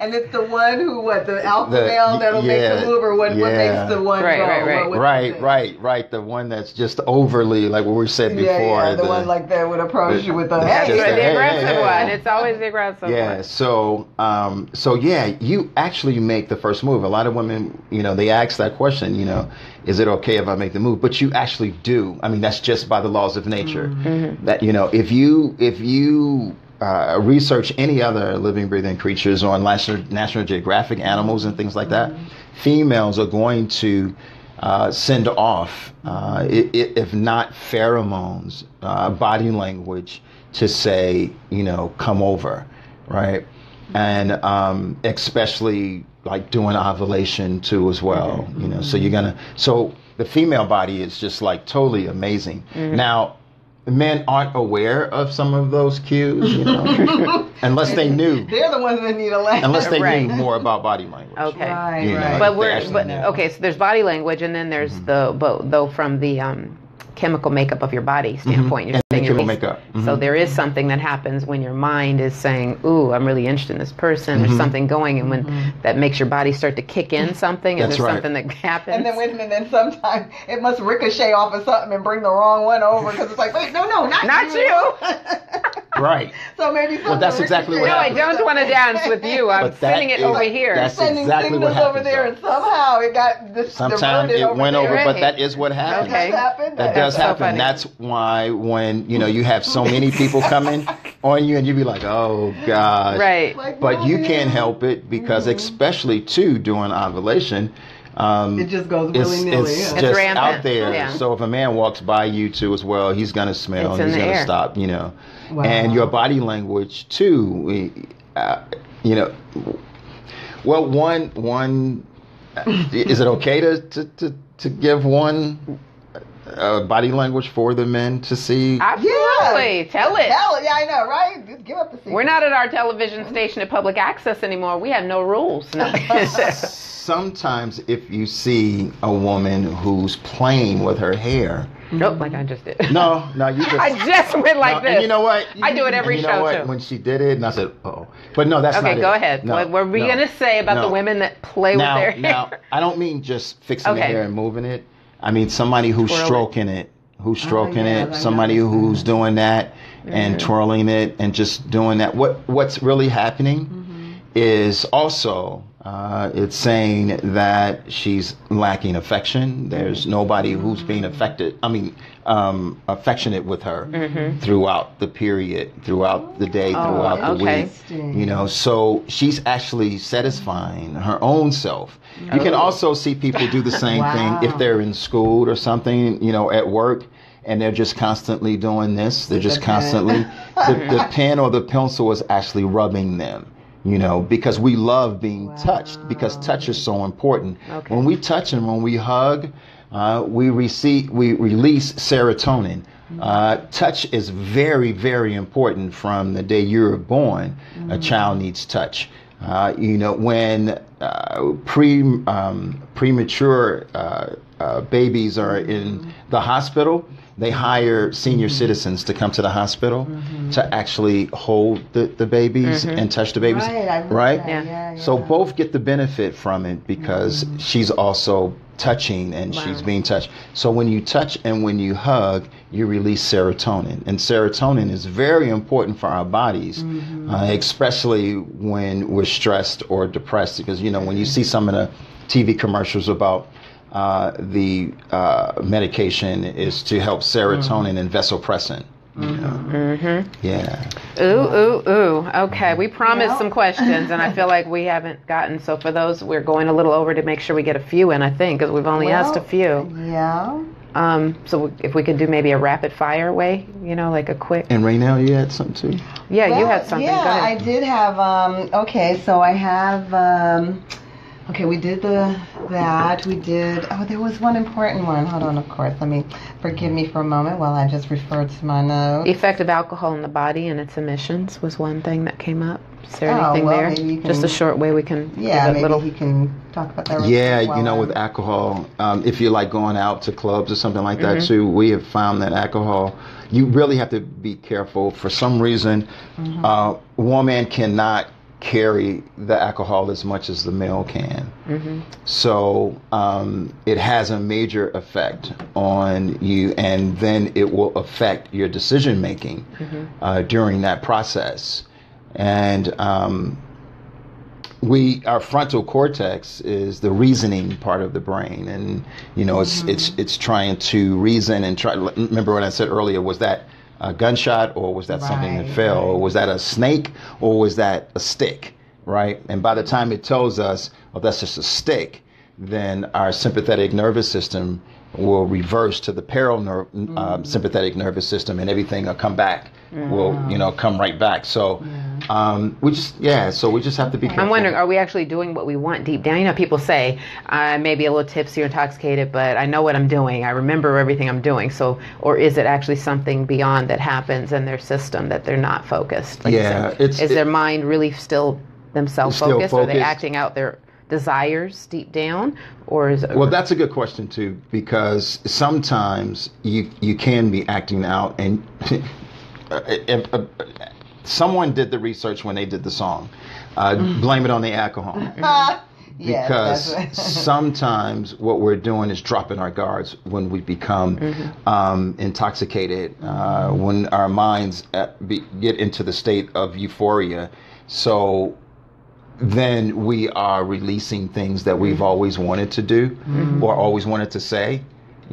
and it's the one who what the alpha The- male that'll make the move or what, what makes the one Right, go right, right. What- what's right, the- right, right. The one that's just overly, like what we said before. yeah, yeah, the, one like that would approach the- you with the That's That's just a- the hey, aggressive hey, hey. one. It's always the aggressive yeah one. so um so yeah you actually make the first move a lot of women you know they ask that question you know is it okay if i make the move? But you actually do. I mean that's just by the laws of nature. Mm-hmm. that you know if you if you uh, research any other living breathing creatures on national, national geographic animals and things like that females are going to uh, send off, uh, i i if not pheromones, uh, body language to say, you know, come over, right? And um, especially like doing ovulation too as well, you know. So you're gonna. So the female body is just like totally amazing. Now, men aren't aware of some of those cues, you know, unless they knew, They're the ones that need a lesson. unless they Right. knew more about body language. Okay. Right, You know, right. But we're actually but okay. So there's body language, and then there's Mm-hmm. the but though from the um chemical makeup of your body standpoint. You're Mm-hmm. And saying chemical you're- makeup. Mm-hmm. So there is something that happens when your mind is saying, "Ooh, I'm really interested in this person." Mm-hmm. There's something going, and when that makes your body start to kick in something, and That's there's right. something that happens. And then wait a minute, then sometimes it must ricochet off of something and bring the wrong one over because it's like, wait, no, no, not, Not you. Right. so maybe something that's exactly what no, I don't want to dance with you. I'm sending it is- over here. that's- Sending exactly what signals over there, though. and somehow it got dis- Sometimes diverted it over went there. over, but that is what happens. Okay. That happened. That That's does so happen. funny. That's why when you know you have so many people coming on you, and you be like, "Oh gosh," Right. Like, But you Mommy. can't help it because, especially too during ovulation, um, It just goes it's, willy-nilly, it's yeah. It's just rampant, out there. yeah. So if a man walks by you too as well, he's gonna smell It's and in he's the gonna air. stop. You know, Wow. and your body language too. we- Uh, you know, well, one one is it okay to to to, to give one uh, body language for the men to see? Absolutely. Tell it. Tell it. Yeah, I know, right? Just give up the secret. We're not at our television station at public access anymore. We have no rules. No. Sometimes, if you see a woman who's playing with her hair, nope, like I just did. no, no, you just. I just went like no, this. And you know what? I do it every and you know show, what? too. When she did it, and I said, "Oh," but no, that's not Okay, it. go ahead. No, what were we no, going to say about no. the women that play now, with their hair? Now, I don't mean just fixing the hair and moving it. I mean somebody who's Twirl stroking it, who's stroking yeah, it, somebody who's doing that and Mm-hmm. twirling it and just doing that. What What's really happening Mm-hmm. is also uh, it's saying that she's lacking affection. There's nobody who's being affected. I mean, um, affectionate with her Mm-hmm. throughout the period, throughout the day, Oh, throughout the okay. week. You know, so she's actually satisfying her own self. You can Oh. also see people do the same Wow. thing if they're in school or something, you know, at work, and they're just constantly doing this. They're just the constantly, the, the pen or the pencil is actually rubbing them. You know, because we love being touched, because touch is so important. Okay. When we touch and when we hug, uh, we receive, we release serotonin. Uh, touch is very, very important from the day you were born. A child needs touch. Uh, you know, when uh, pre um, premature uh, uh, babies are in the hospital, they mm-hmm. hire senior mm-hmm. citizens to come to the hospital mm-hmm. to actually hold the, the babies and touch the babies. Right, right? that, Yeah. yeah, So both get the benefit from it because she's also touching and she's being touched. So when you touch and when you hug, you release serotonin. And serotonin is very important for our bodies, uh, especially when we're stressed or depressed. Because, you know, when you see some of the TV commercials about uh, the uh, medication is to help serotonin and vasopressin. You know? Yeah. Ooh, ooh, ooh. Okay, we promised Yeah. some questions, and I feel like we haven't gotten. So for those, we're going a little over to make sure we get a few in. I think because we've only asked a few. Yeah. Um, so if we could do maybe a rapid fire way, you know, like a quick. And right now you had something too? Yeah, you had something. Yeah, Go I did have. Um, okay, so I have. Um, okay, we did the that. We did. Oh, there was one important one. Hold on, of course. Let me forgive me for a moment while I just refer to my notes. The effect of alcohol in the body and its emissions was one thing that came up. Is there Oh, anything well, there? maybe you Just a short way we can Yeah, a maybe little. he can talk about that. real Yeah, quick you know, I'm- with alcohol, um, if you're like going out to clubs or something like Mm-hmm. that too, we have found that alcohol, you really have to be careful. For some reason, Mm-hmm. uh, woman cannot carry the alcohol as much as the male can. Mm-hmm. So um, it has a major effect on you, and then it will affect your decision making Mm-hmm. uh, during that process. And um, we our frontal cortex is the reasoning part of the brain and you know it's it's it's trying to reason and try remember what i said earlier was that a gunshot or was that something that Right, fell? Or was that a snake or was that a stick right? And by the time it tells us oh that's just a stick then our sympathetic nervous system will reverse to the parasympathetic um, sympathetic nervous system and everything will come back will you know come right back so um, we just yeah so we just have to be careful I'm wondering, are we actually doing what we want deep down? You know, people say I may be a little tipsy or intoxicated, but I know what I'm doing. I remember everything I'm doing. So, or is it actually something beyond that happens in their system that they're not focused? Like Yeah, said? it's- is it- their mind really still themselves Still focused, or are they acting out their desires deep down, or is it? Well, that's a good question too, because sometimes you you can be acting out, and uh, someone did the research when they did the song. Uh, blame it on the alcohol. Yes, because that's sometimes what we're doing is dropping our guards when we become um, intoxicated, uh, when our minds at, be, get into the state of euphoria. So then we are releasing things that we've always wanted to do or always wanted to say.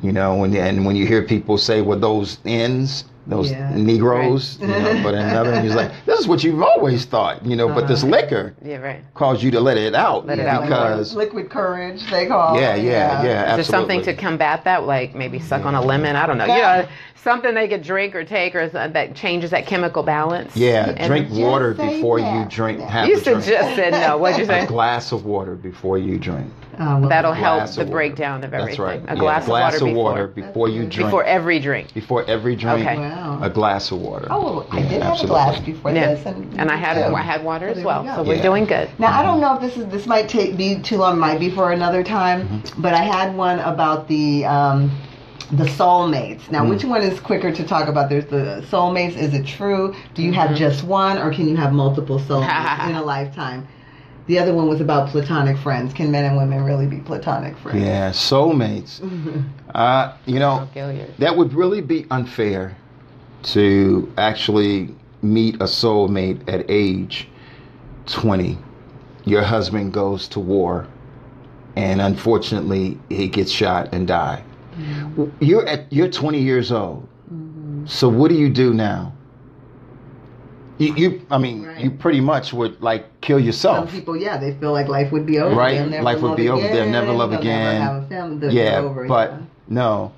You know, and, and when you hear people say, well, those ends, those Yeah. Negroes, you know, but another, and he's like, this is what you've always thought, you know, but this uh-huh. liquor yeah, right. caused you to let it out Let it out. because liquid courage they call. yeah, it, yeah, yeah, Is there something to combat that, like maybe suck on a lemon? I don't know. You know, something they could drink or take, or th- that changes that chemical balance. yeah, And- drink water say before you drink. Yeah. Have You a drink. just said no. What'd you say? a glass of water before you drink. Oh, That'll help the water. breakdown of everything. That's right. A Yeah, glass, glass of water, before, before, you drink. before every drink. Before every drink, Okay. Wow. A glass of water. Oh, well, I Yeah, did have absolutely. a glass before Yeah. this, and, And I had Yeah. I had water as well, we go. so we're doing good. Now I don't know if this is this might take be too long, might be for another time, Mm-hmm. but I had one about the um, the soulmates. Now, Mm. which one is quicker to talk about? There's the soulmates. Is it true? Do you have just one, or can you have multiple soulmates in a lifetime? The other one was about platonic friends. Can men and women really be platonic friends? Yeah, soulmates. Uh, you know, I'll kill you. that would really be unfair to actually meet a soulmate at age 20. Your husband goes to war, and unfortunately, he gets shot and die. Mm-hmm. You're at you're 20 years old. Mm-hmm. So what do you do now? You, you I mean, Right. you pretty much would like kill yourself. Some people, yeah, they feel like life would be over. Right, life would be over. They'll never love They'll again. Never have a family. They'll yeah, over, but yeah. no,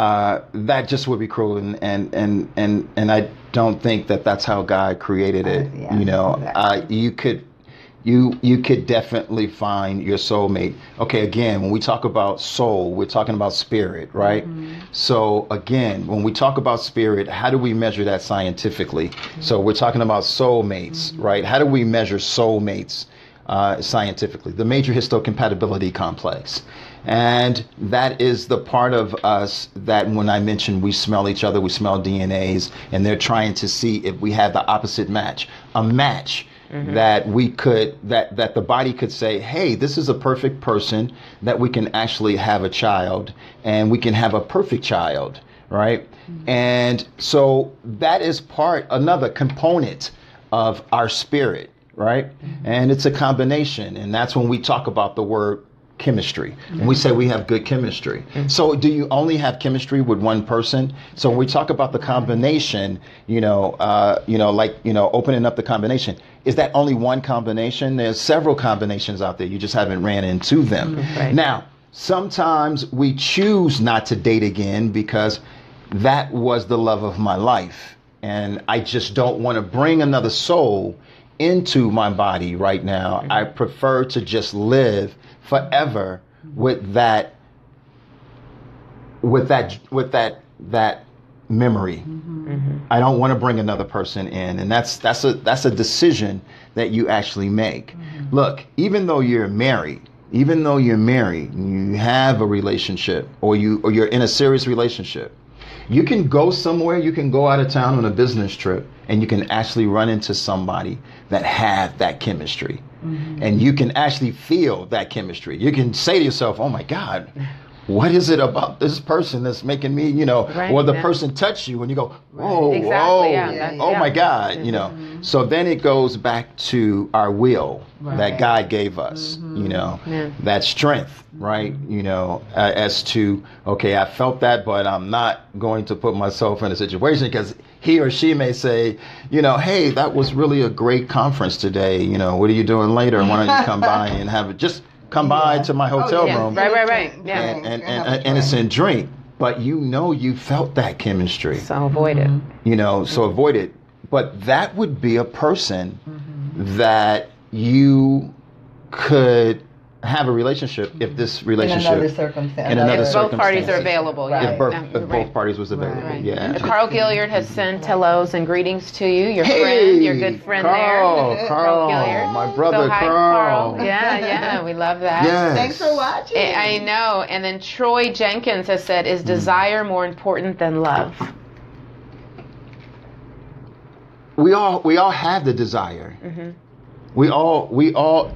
uh, that just would be cruel, and and and and and I don't think that that's how God created it. Uh, yeah, you know, exactly. uh, you could. You you could definitely find your soulmate. Okay, again, when we talk about soul, we're talking about spirit, right? Mm-hmm. So again, when we talk about spirit, how do we measure that scientifically? So we're talking about soulmates, Mm-hmm. right? How do we measure soulmates uh, scientifically? The major histocompatibility complex. And that is the part of us that when I mentioned we smell each other, we smell DNAs, and they're trying to see if we have the opposite match. A match mm-hmm. that we could that that the body could say hey this is a perfect person that we can actually have a child and we can have a perfect child right? Mm-hmm. And so that is part another component of our spirit right? Mm-hmm. And it's a combination and that's when we talk about the word chemistry. And we mm-hmm. say we have good chemistry. Mm-hmm. So do you only have chemistry with one person? So when we talk about the combination you know uh, you know like you know opening up the combination is that only one combination? There's several combinations out there. You just haven't ran into them. Mm-hmm. Right. now sometimes we choose not to date again because that was the love of my life. And i just don't want to bring another soul into my body right now. I prefer to just live forever with that with that with that that memory. Mm-hmm. I don't want to bring another person in and that's that's a that's a decision that you actually make. Mm-hmm. Look even though you're married even though you're married and you have a relationship or you or you're in a serious relationship you can go somewhere you can go out of town on a business trip and you can actually run into somebody that have that chemistry. Mm-hmm. And you can actually feel that chemistry. You can say to yourself oh my god what is it about this person that's making me you know Right, or the yeah. person touch you and you go whoa Exactly, whoa yeah, oh yeah. my god you know. Mm-hmm. So then it goes back to our will that god gave us mm-hmm. you know Yeah. that strength right you know uh, as to okay i felt that but i'm not going to put myself in a situation because he or she may say you know hey that was really a great conference today you know what are you doing later why don't you come by and have it just come by to my Oh, hotel yeah. room Right, right, right. Yeah. and, and, Have and, a and it's drink. in drink but you know you felt that chemistry So avoid it. Mm-hmm. you know so avoid it but that would be a person mm-hmm. that you could have a relationship if this relationship In relationship another circumstance. in another If both parties are available. Right. yeah. if, both, if both right. parties was available. Right. Yeah. Carl Gilliard has sent hellos and greetings to you, your Hey, friend, your good friend Carl, there. Carl, Gilliard. my brother so, hi, Carl. Yeah, yeah, we love that. Yes. Thanks for watching. I I know. And then Troy Jenkins has said. "Is desire more important than love?" we all we all have the desire. Mm-hmm. We all we all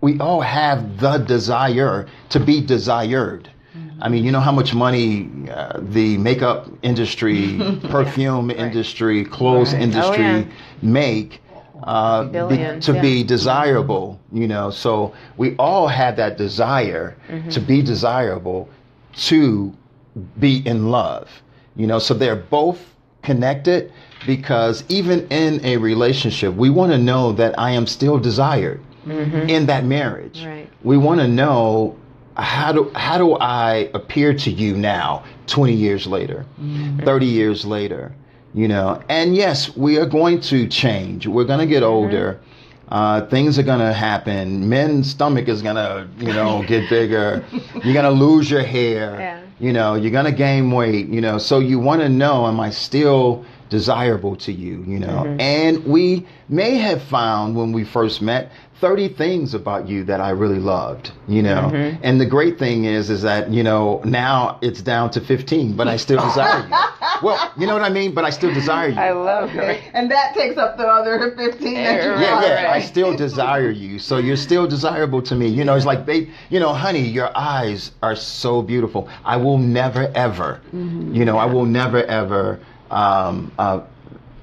we all have the desire to be desired. Mm-hmm. I mean, you know how much money uh, the makeup industry, perfume industry, clothes Right. industry Oh, yeah. make uh, be- to yeah. be desirable. You know, so we all have that desire Mm-hmm. to be desirable, to be in love. You know, so they're both connected because even in a relationship, we want to know that I am still desired in that marriage. Mm-hmm. Right. We want to know how do how do I appear to you now, 20 years later, 30 years later, you know? And yes, we are going to change. We're going to get Mm-hmm. older. Uh, things are going to happen. Men's stomach is going to, you know, get bigger. You're going to lose your hair. Yeah. You know, you're going to gain weight, you know. So you want to know, am I still desirable to you, you know? Mm-hmm. And we may have found when we first met 30 things about you that I really loved, you know. Mm-hmm. And the great thing is is that, you know, now it's down to 15, but I still desire you. Well, you know what I mean? But I still desire you. I love Okay. And that takes up the other 15 that you Yeah, yeah, want. I still desire you. So you're still desirable to me. You know, it's like, babe, you know, honey, your eyes are so beautiful. I will never, ever, Mm-hmm. you know, I will never, ever, um, uh,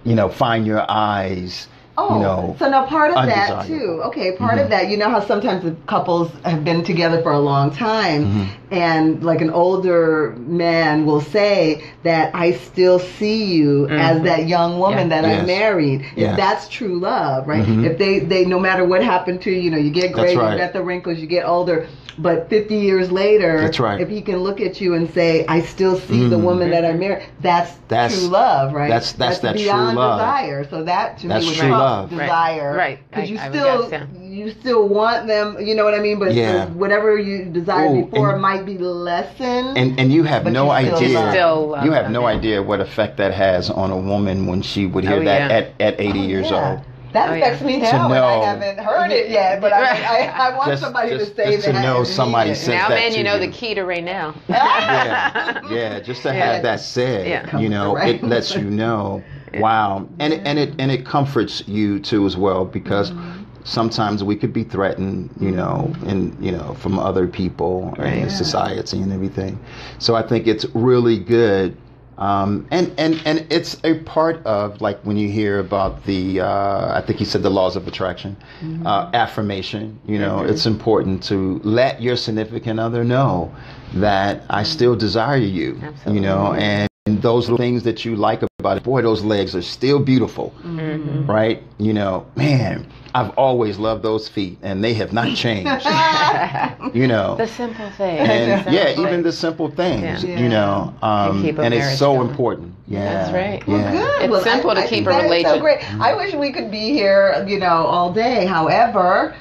you know, find your eyes, Oh, you know. so now part of that too. Okay, part of that. You know how sometimes the couples have been together for a long time, Mm-hmm. and like an older man will say that I still see you as that young woman Yeah. that I Mm-hmm. Married. Yeah. If that's true love, right? Mhm. If they they no matter what happened to you, you know, you get gray, right. you get the wrinkles, you get older. But 50 years later, That's right. if he can look at you and say, "I still see the Mhm. woman that I married," that's, That's- true love, right? that's- that's that true beyond love. desire. So that to That's me would true love. Right. desire, Right. Because I- you I would still guess, yeah. you still want them, you know what I mean? But Yeah. whatever you desired Oh, before and- might be lessened. And and you have no you still idea. Still love you have them, no idea what effect that has on a woman when she would hear Oh, that yeah. at, at 80 Oh, years yeah. old. That Oh, affects yeah. me To now, and I haven't heard it yet. But I, I, I want Just- somebody just- to say just to that. know somebody says now, that man, you know you. the key to Rainelle. yeah, yeah. Just to Yeah. have that said, Yeah. you know, it lets you know, wow, and it, and it and it comforts you too as well because Mm-hmm. sometimes we could be threatened, you know, and you know from other people Right. and society and everything. So I think it's really good. Um, and, and, and it's a part of like when you hear about the uh, I think he said the laws of attraction uh, affirmation you know it's important to let your significant other know that I still desire you you know and, those things that you like about it boy those legs are still beautiful Mm-hmm. right you know man I've always loved those feet and they have not changed you know The simple things and The yeah, simple even the simple things, Yeah. you know, um, and it's so going. important. Yeah, That's right. Yeah. Good. It's simple to I keep think a that is relation- So great. I wish we could be here, you know, all day. However,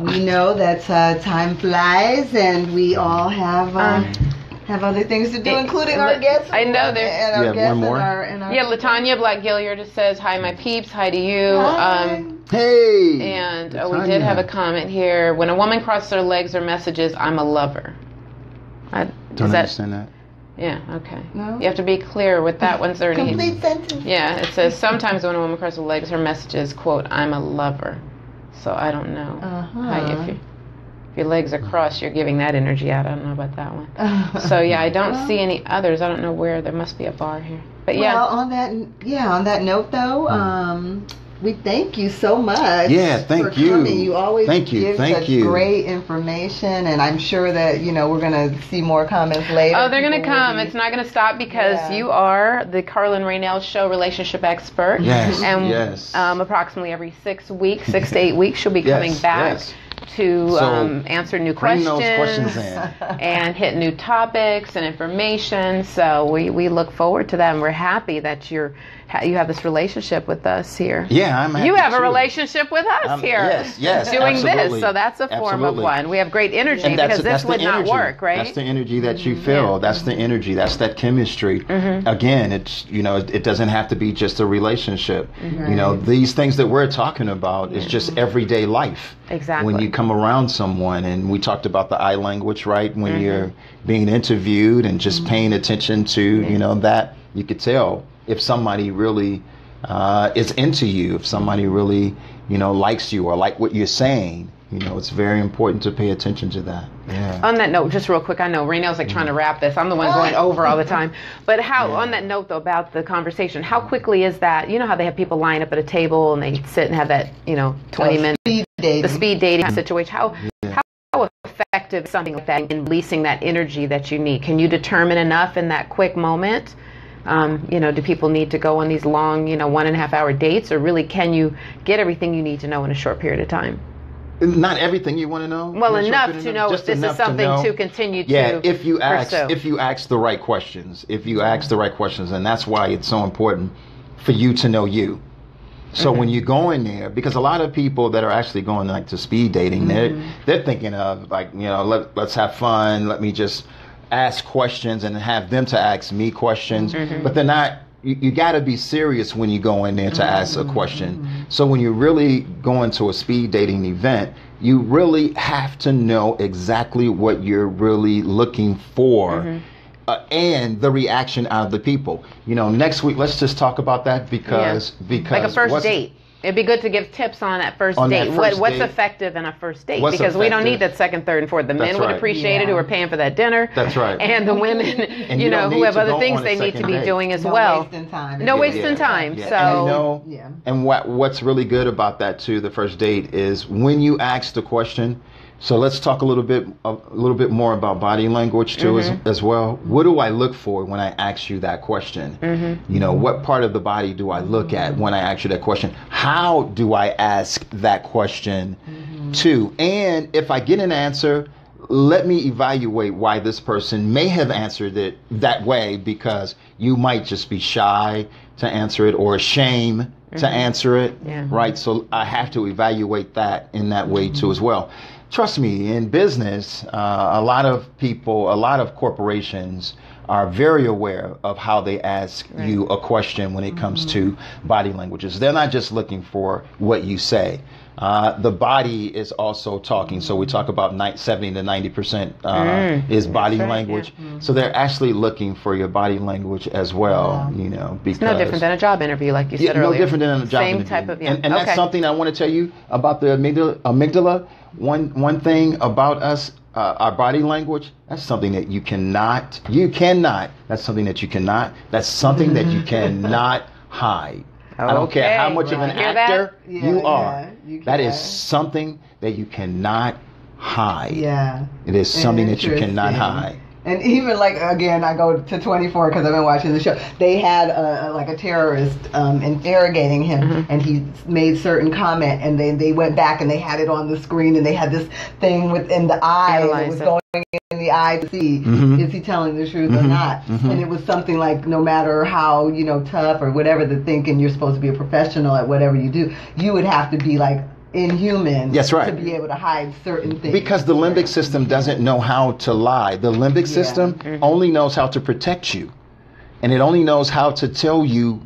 we know that uh, time flies, and we all have uh, Um, have other things to do, it- including our guests. I know there's- and our You have guests one more? And our, and our Yeah, Latanya Black Gilliard just says, Hi, my peeps. Hi to you. Hi. Um, Hey. and uh, we did have a comment here. When a woman crosses her legs or messages, I'm a lover. I, Don't that, understand that. Yeah, okay. No? You have to be clear with that one, sir. complete sentence. Yeah, it says sometimes when a woman crosses her legs, her message is, quote, I'm a lover. So I don't know. Uh-huh. How you, if, you, if your legs are crossed, you're giving that energy out. I don't know about that one. So yeah, I don't Well- see any others. I don't know where. There must be a bar here. But yeah. Well, on that, yeah, on that note, though, um, we thank you so much. Yeah, thank for you. Coming. You always Thank you, give thank such you. great information, and I'm sure that you know we're gonna see more comments later. Oh, they're going to come. be- It's not going to stop because Yeah. you are the Carlin Rainelle Show relationship expert. Yes, And yes. um, approximately every six weeks, six to eight weeks, she'll be Yes, coming back yes. To So, um, answer new questions, questions and hit new topics and information. So we, we look forward to that, and we're happy that you're you have this relationship with us here. Yeah, I'm You have a relationship with us here. yes, yes, Doing this, so that's a form Absolutely. of one. We have great energy And because this would not work, right? Mm-hmm. That's the energy that you feel. Yeah. That's the energy. That's that chemistry. Again, it's you know, it, doesn't have to be just a relationship. Mm-hmm. You know, these things that we're talking about is just everyday life. Exactly. When you come around someone, and we talked about the eye language, right? When Mm-hmm. you're being interviewed and just paying attention to, you know, that you could tell if somebody really uh, is into you, if somebody really, you know, likes you or like what you're saying. You know, it's very important to pay attention to that. Yeah. On that note, just real quick, I know Rainelle's like trying to wrap this. I'm the one going over all the time. But how, on that note though, about the conversation, how quickly is that? You know how they have people line up at a table and they sit and have that, you know, 20 minutes. Speed dating. the speed dating situation. How how effective is something like that in releasing that energy that you need? Can you determine enough in that quick moment? Um, you know, do people need to go on these long, you know, one and a half hour dates, or really can you get everything you need to know in a short period of time? Not everything you want to know. Well, in a short enough to know if this is something know. to, continue Yeah, to if you ask, pursue. if you ask the right questions, if you ask the right questions, and that's why it's so important for you to know you. So Mm-hmm. when you go in there, because a lot of people that are actually going like to speed dating, Mm-hmm. they're they're thinking of like you know let let's have fun, let me just ask questions and have them to ask me questions, Mm-hmm. but they're not. You, you got to be serious when you go in there to ask a question. So when you really go into a speed dating event, you really have to know exactly what you're really looking for. Uh, and the reaction out of the people. You know, next week let's just talk about that because because like a first date. It'd be good to give tips on that first On that date. first what, what's date. effective in a first date? What's because we don't need that second, third, and fourth. The men That's would right. appreciate it who are paying for that dinner. That's right. And the women, And you you know, who have other things they need to be date. doing as no well. wasting time. No Yeah. wasting time. Yeah. So and you know, Yeah. and what what's really good about that too, the first date is when you ask the question. So let's talk a little bit a little bit more about body language too Mm-hmm. as, as well. What do I look for when I ask you that question? Mm-hmm. You know, what part of the body do I look at when I ask you that question? How do I ask that question Mm-hmm. too? And if I get an answer, let me evaluate why this person may have answered it that way because you might just be shy to answer it or ashamed to answer it. Yeah. Right. So I have to evaluate that in that way too as well. Trust me, in business, uh, a lot of people, a lot of corporations are very aware of how they ask you a question when it comes to body languages. They're not just looking for what you say. Uh, the body is also talking. So we talk about ni- 70 to 90 percent uh, is body right, language. So they're actually looking for your body language as well. You know, because no different than a job interview, like you said yeah, said no different than a job Same interview. type of yeah. And, and okay. that's something I want to tell you about the amygdala. amygdala. One one thing about us, uh, our body language. That's something that you cannot. You cannot. That's something that you cannot. That's something that you cannot hide. I don't care how Okay, much of an. Actor Yeah, you yeah, are. you that is something that you cannot hide. Yeah. It is something that you cannot hide. And even like again, I go to 24 because I've been watching the show. They had a, like a terrorist um, interrogating him, Mm-hmm. and he made certain comment, and they they went back and they had it on the screen, and they had this thing within the eye that was going in the eye to see Mhm. is he telling the truth or Mhm. not. Mhm. And it was something like no matter how you know tough or whatever the thinking, you're supposed to be a professional at whatever you do. You would have to be like inhuman That's right. to be able to hide certain things Because the limbic system doesn't know how to lie. The limbic system mm-hmm. only knows how to protect you. And it only knows how to tell you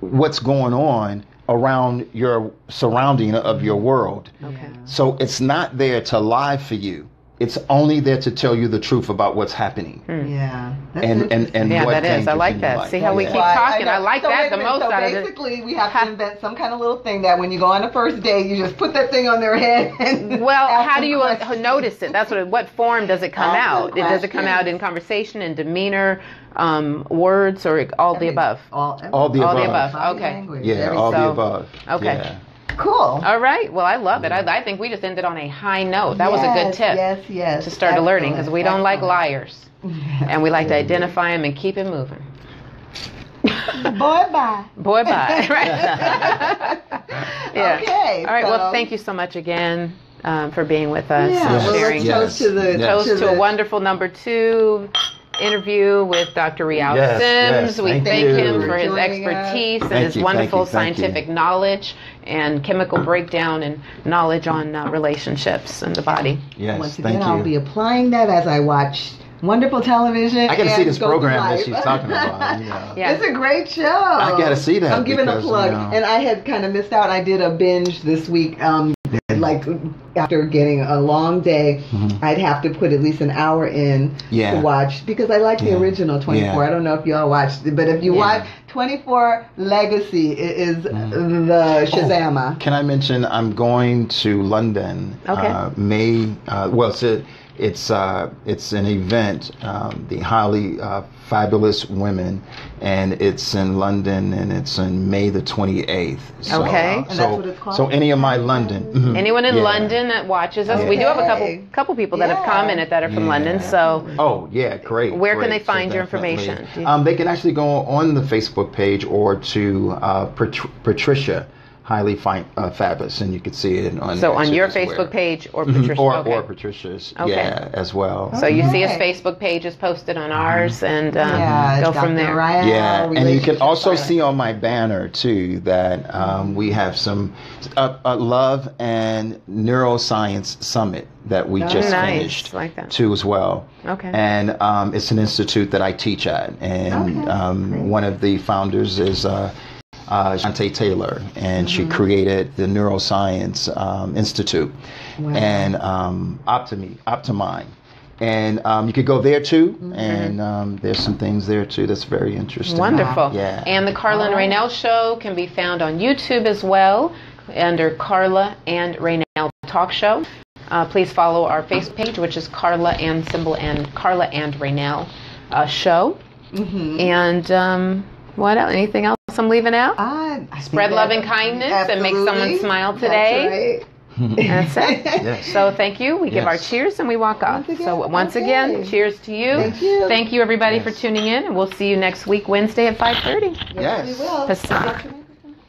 what's going on around your surrounding of your world. Okay. So it's not there to lie for you. It's only there to tell you the truth about what's happening. Yeah. That's And and interesting. and Yeah, what that is. I like that. life. See how we Yeah. keep talking. know. I like So that the minute. most so out of it. basically, we have to invent some kind of little thing that when you go on a first date, you just put that thing on their head. And Well, how do you uh, questions. notice it? That's what. What form does it come Ask out? It, does it come out in conversation, and demeanor, um, words, or all the above? All, All the All the above. above. Okay. language, Yeah, everything. all the above. okay. Yeah. Cool. All right. Well, I love it. I, I think we just ended on a high note. That was a good tip Yes, yes. to start alerting because we don't like liars, and we like to identify them and keep it moving. Boy, bye. Boy, bye. Right? Yeah. Okay. All right. Well, thank you so much again um, for being with us Yeah. and sharing. Yes. toast to the Yes. Toast to, to a wonderful number two interview with Dr. Ryeal Yes, Simms. yes, we thank thank him for his Joining us. expertise and Thank his you, wonderful you, thank you. scientific knowledge and chemical breakdown and knowledge on uh, relationships and the body. Yes, Once again, thank I'll be applying that as I watch wonderful television. I got to see this go through program that she's talking about. You know. Yeah. It's a great show. I gotta see that I'm giving a plug, you know- and I had kind of missed out. I did a binge this week. Um, like after getting a long day, I'd have to put at least an hour in Mm-hmm. Yeah. to watch because I like the Yeah. original 24. Yeah. I don't know if y'all watched it, but if you Yeah. watch 24 Legacy, it is Mm. the Shazama. Can I mention I'm going to London Okay. uh, May? Uh, well, it's a, it's uh, it's an event, um, the highly uh, fabulous women, and it's in London, and it's in May the 28th. So, Okay. uh, And that's so, what it's called? so any of my London, mhm, Anyone in yeah. London that watches us, we do have a couple couple people that have commented that are from Yeah. London. So Oh yeah, great. Where can they find your information? Um, they can actually go on the Facebook page or to uh, Pat- Patricia Highly Fi- uh, Fabulous, and you can see it on. so on your as well. Facebook page or Mhm, or okay. or Patricia's, Okay. yeah, as well. So you see his Facebook page is posted on ours, and um, yeah, go it's from there. Ryan, yeah, and you can also science. see on my banner too that um, we have some uh, uh, love and neuroscience summit that we just Nice, finished like that. too as well. Okay. And um, it's an institute that I teach at, and Okay, um, one of the founders is. Uh, uh, Shante Taylor, and she created the Neuroscience um, Institute and um, Optimi, Optimine. And um, you could go there too, and um, there's some things there too that's very interesting. Wonderful. Yeah. And the Karla and Rainelle show can be found on YouTube as well under Karla and Rainelle Talk Show. Uh, please follow our Facebook page, which is Karla and Symbol and Karla and Rainelle uh, Show. Mm-hmm. And um, what else? Anything else I'm leaving out? I, I Spread love and kindness and make someone Absolutely. smile That's today. right. That's it. Yes. So thank you. We give our cheers and we walk off. Once so once okay. again, cheers to you. Thank you. Thank you everybody Yes. for tuning in, and we'll see you next week Wednesday at 5:30. Yes, we will. Pacific.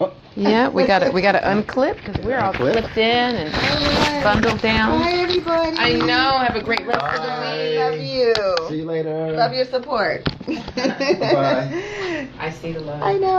Oh. Yeah, we got to we got to unclip because we're all Unclip. clipped in and bundled down. Bye, everybody. I know. Have a great rest of the Bye. week. Love you. See you later. Love your support. Bye. I see the love. I know.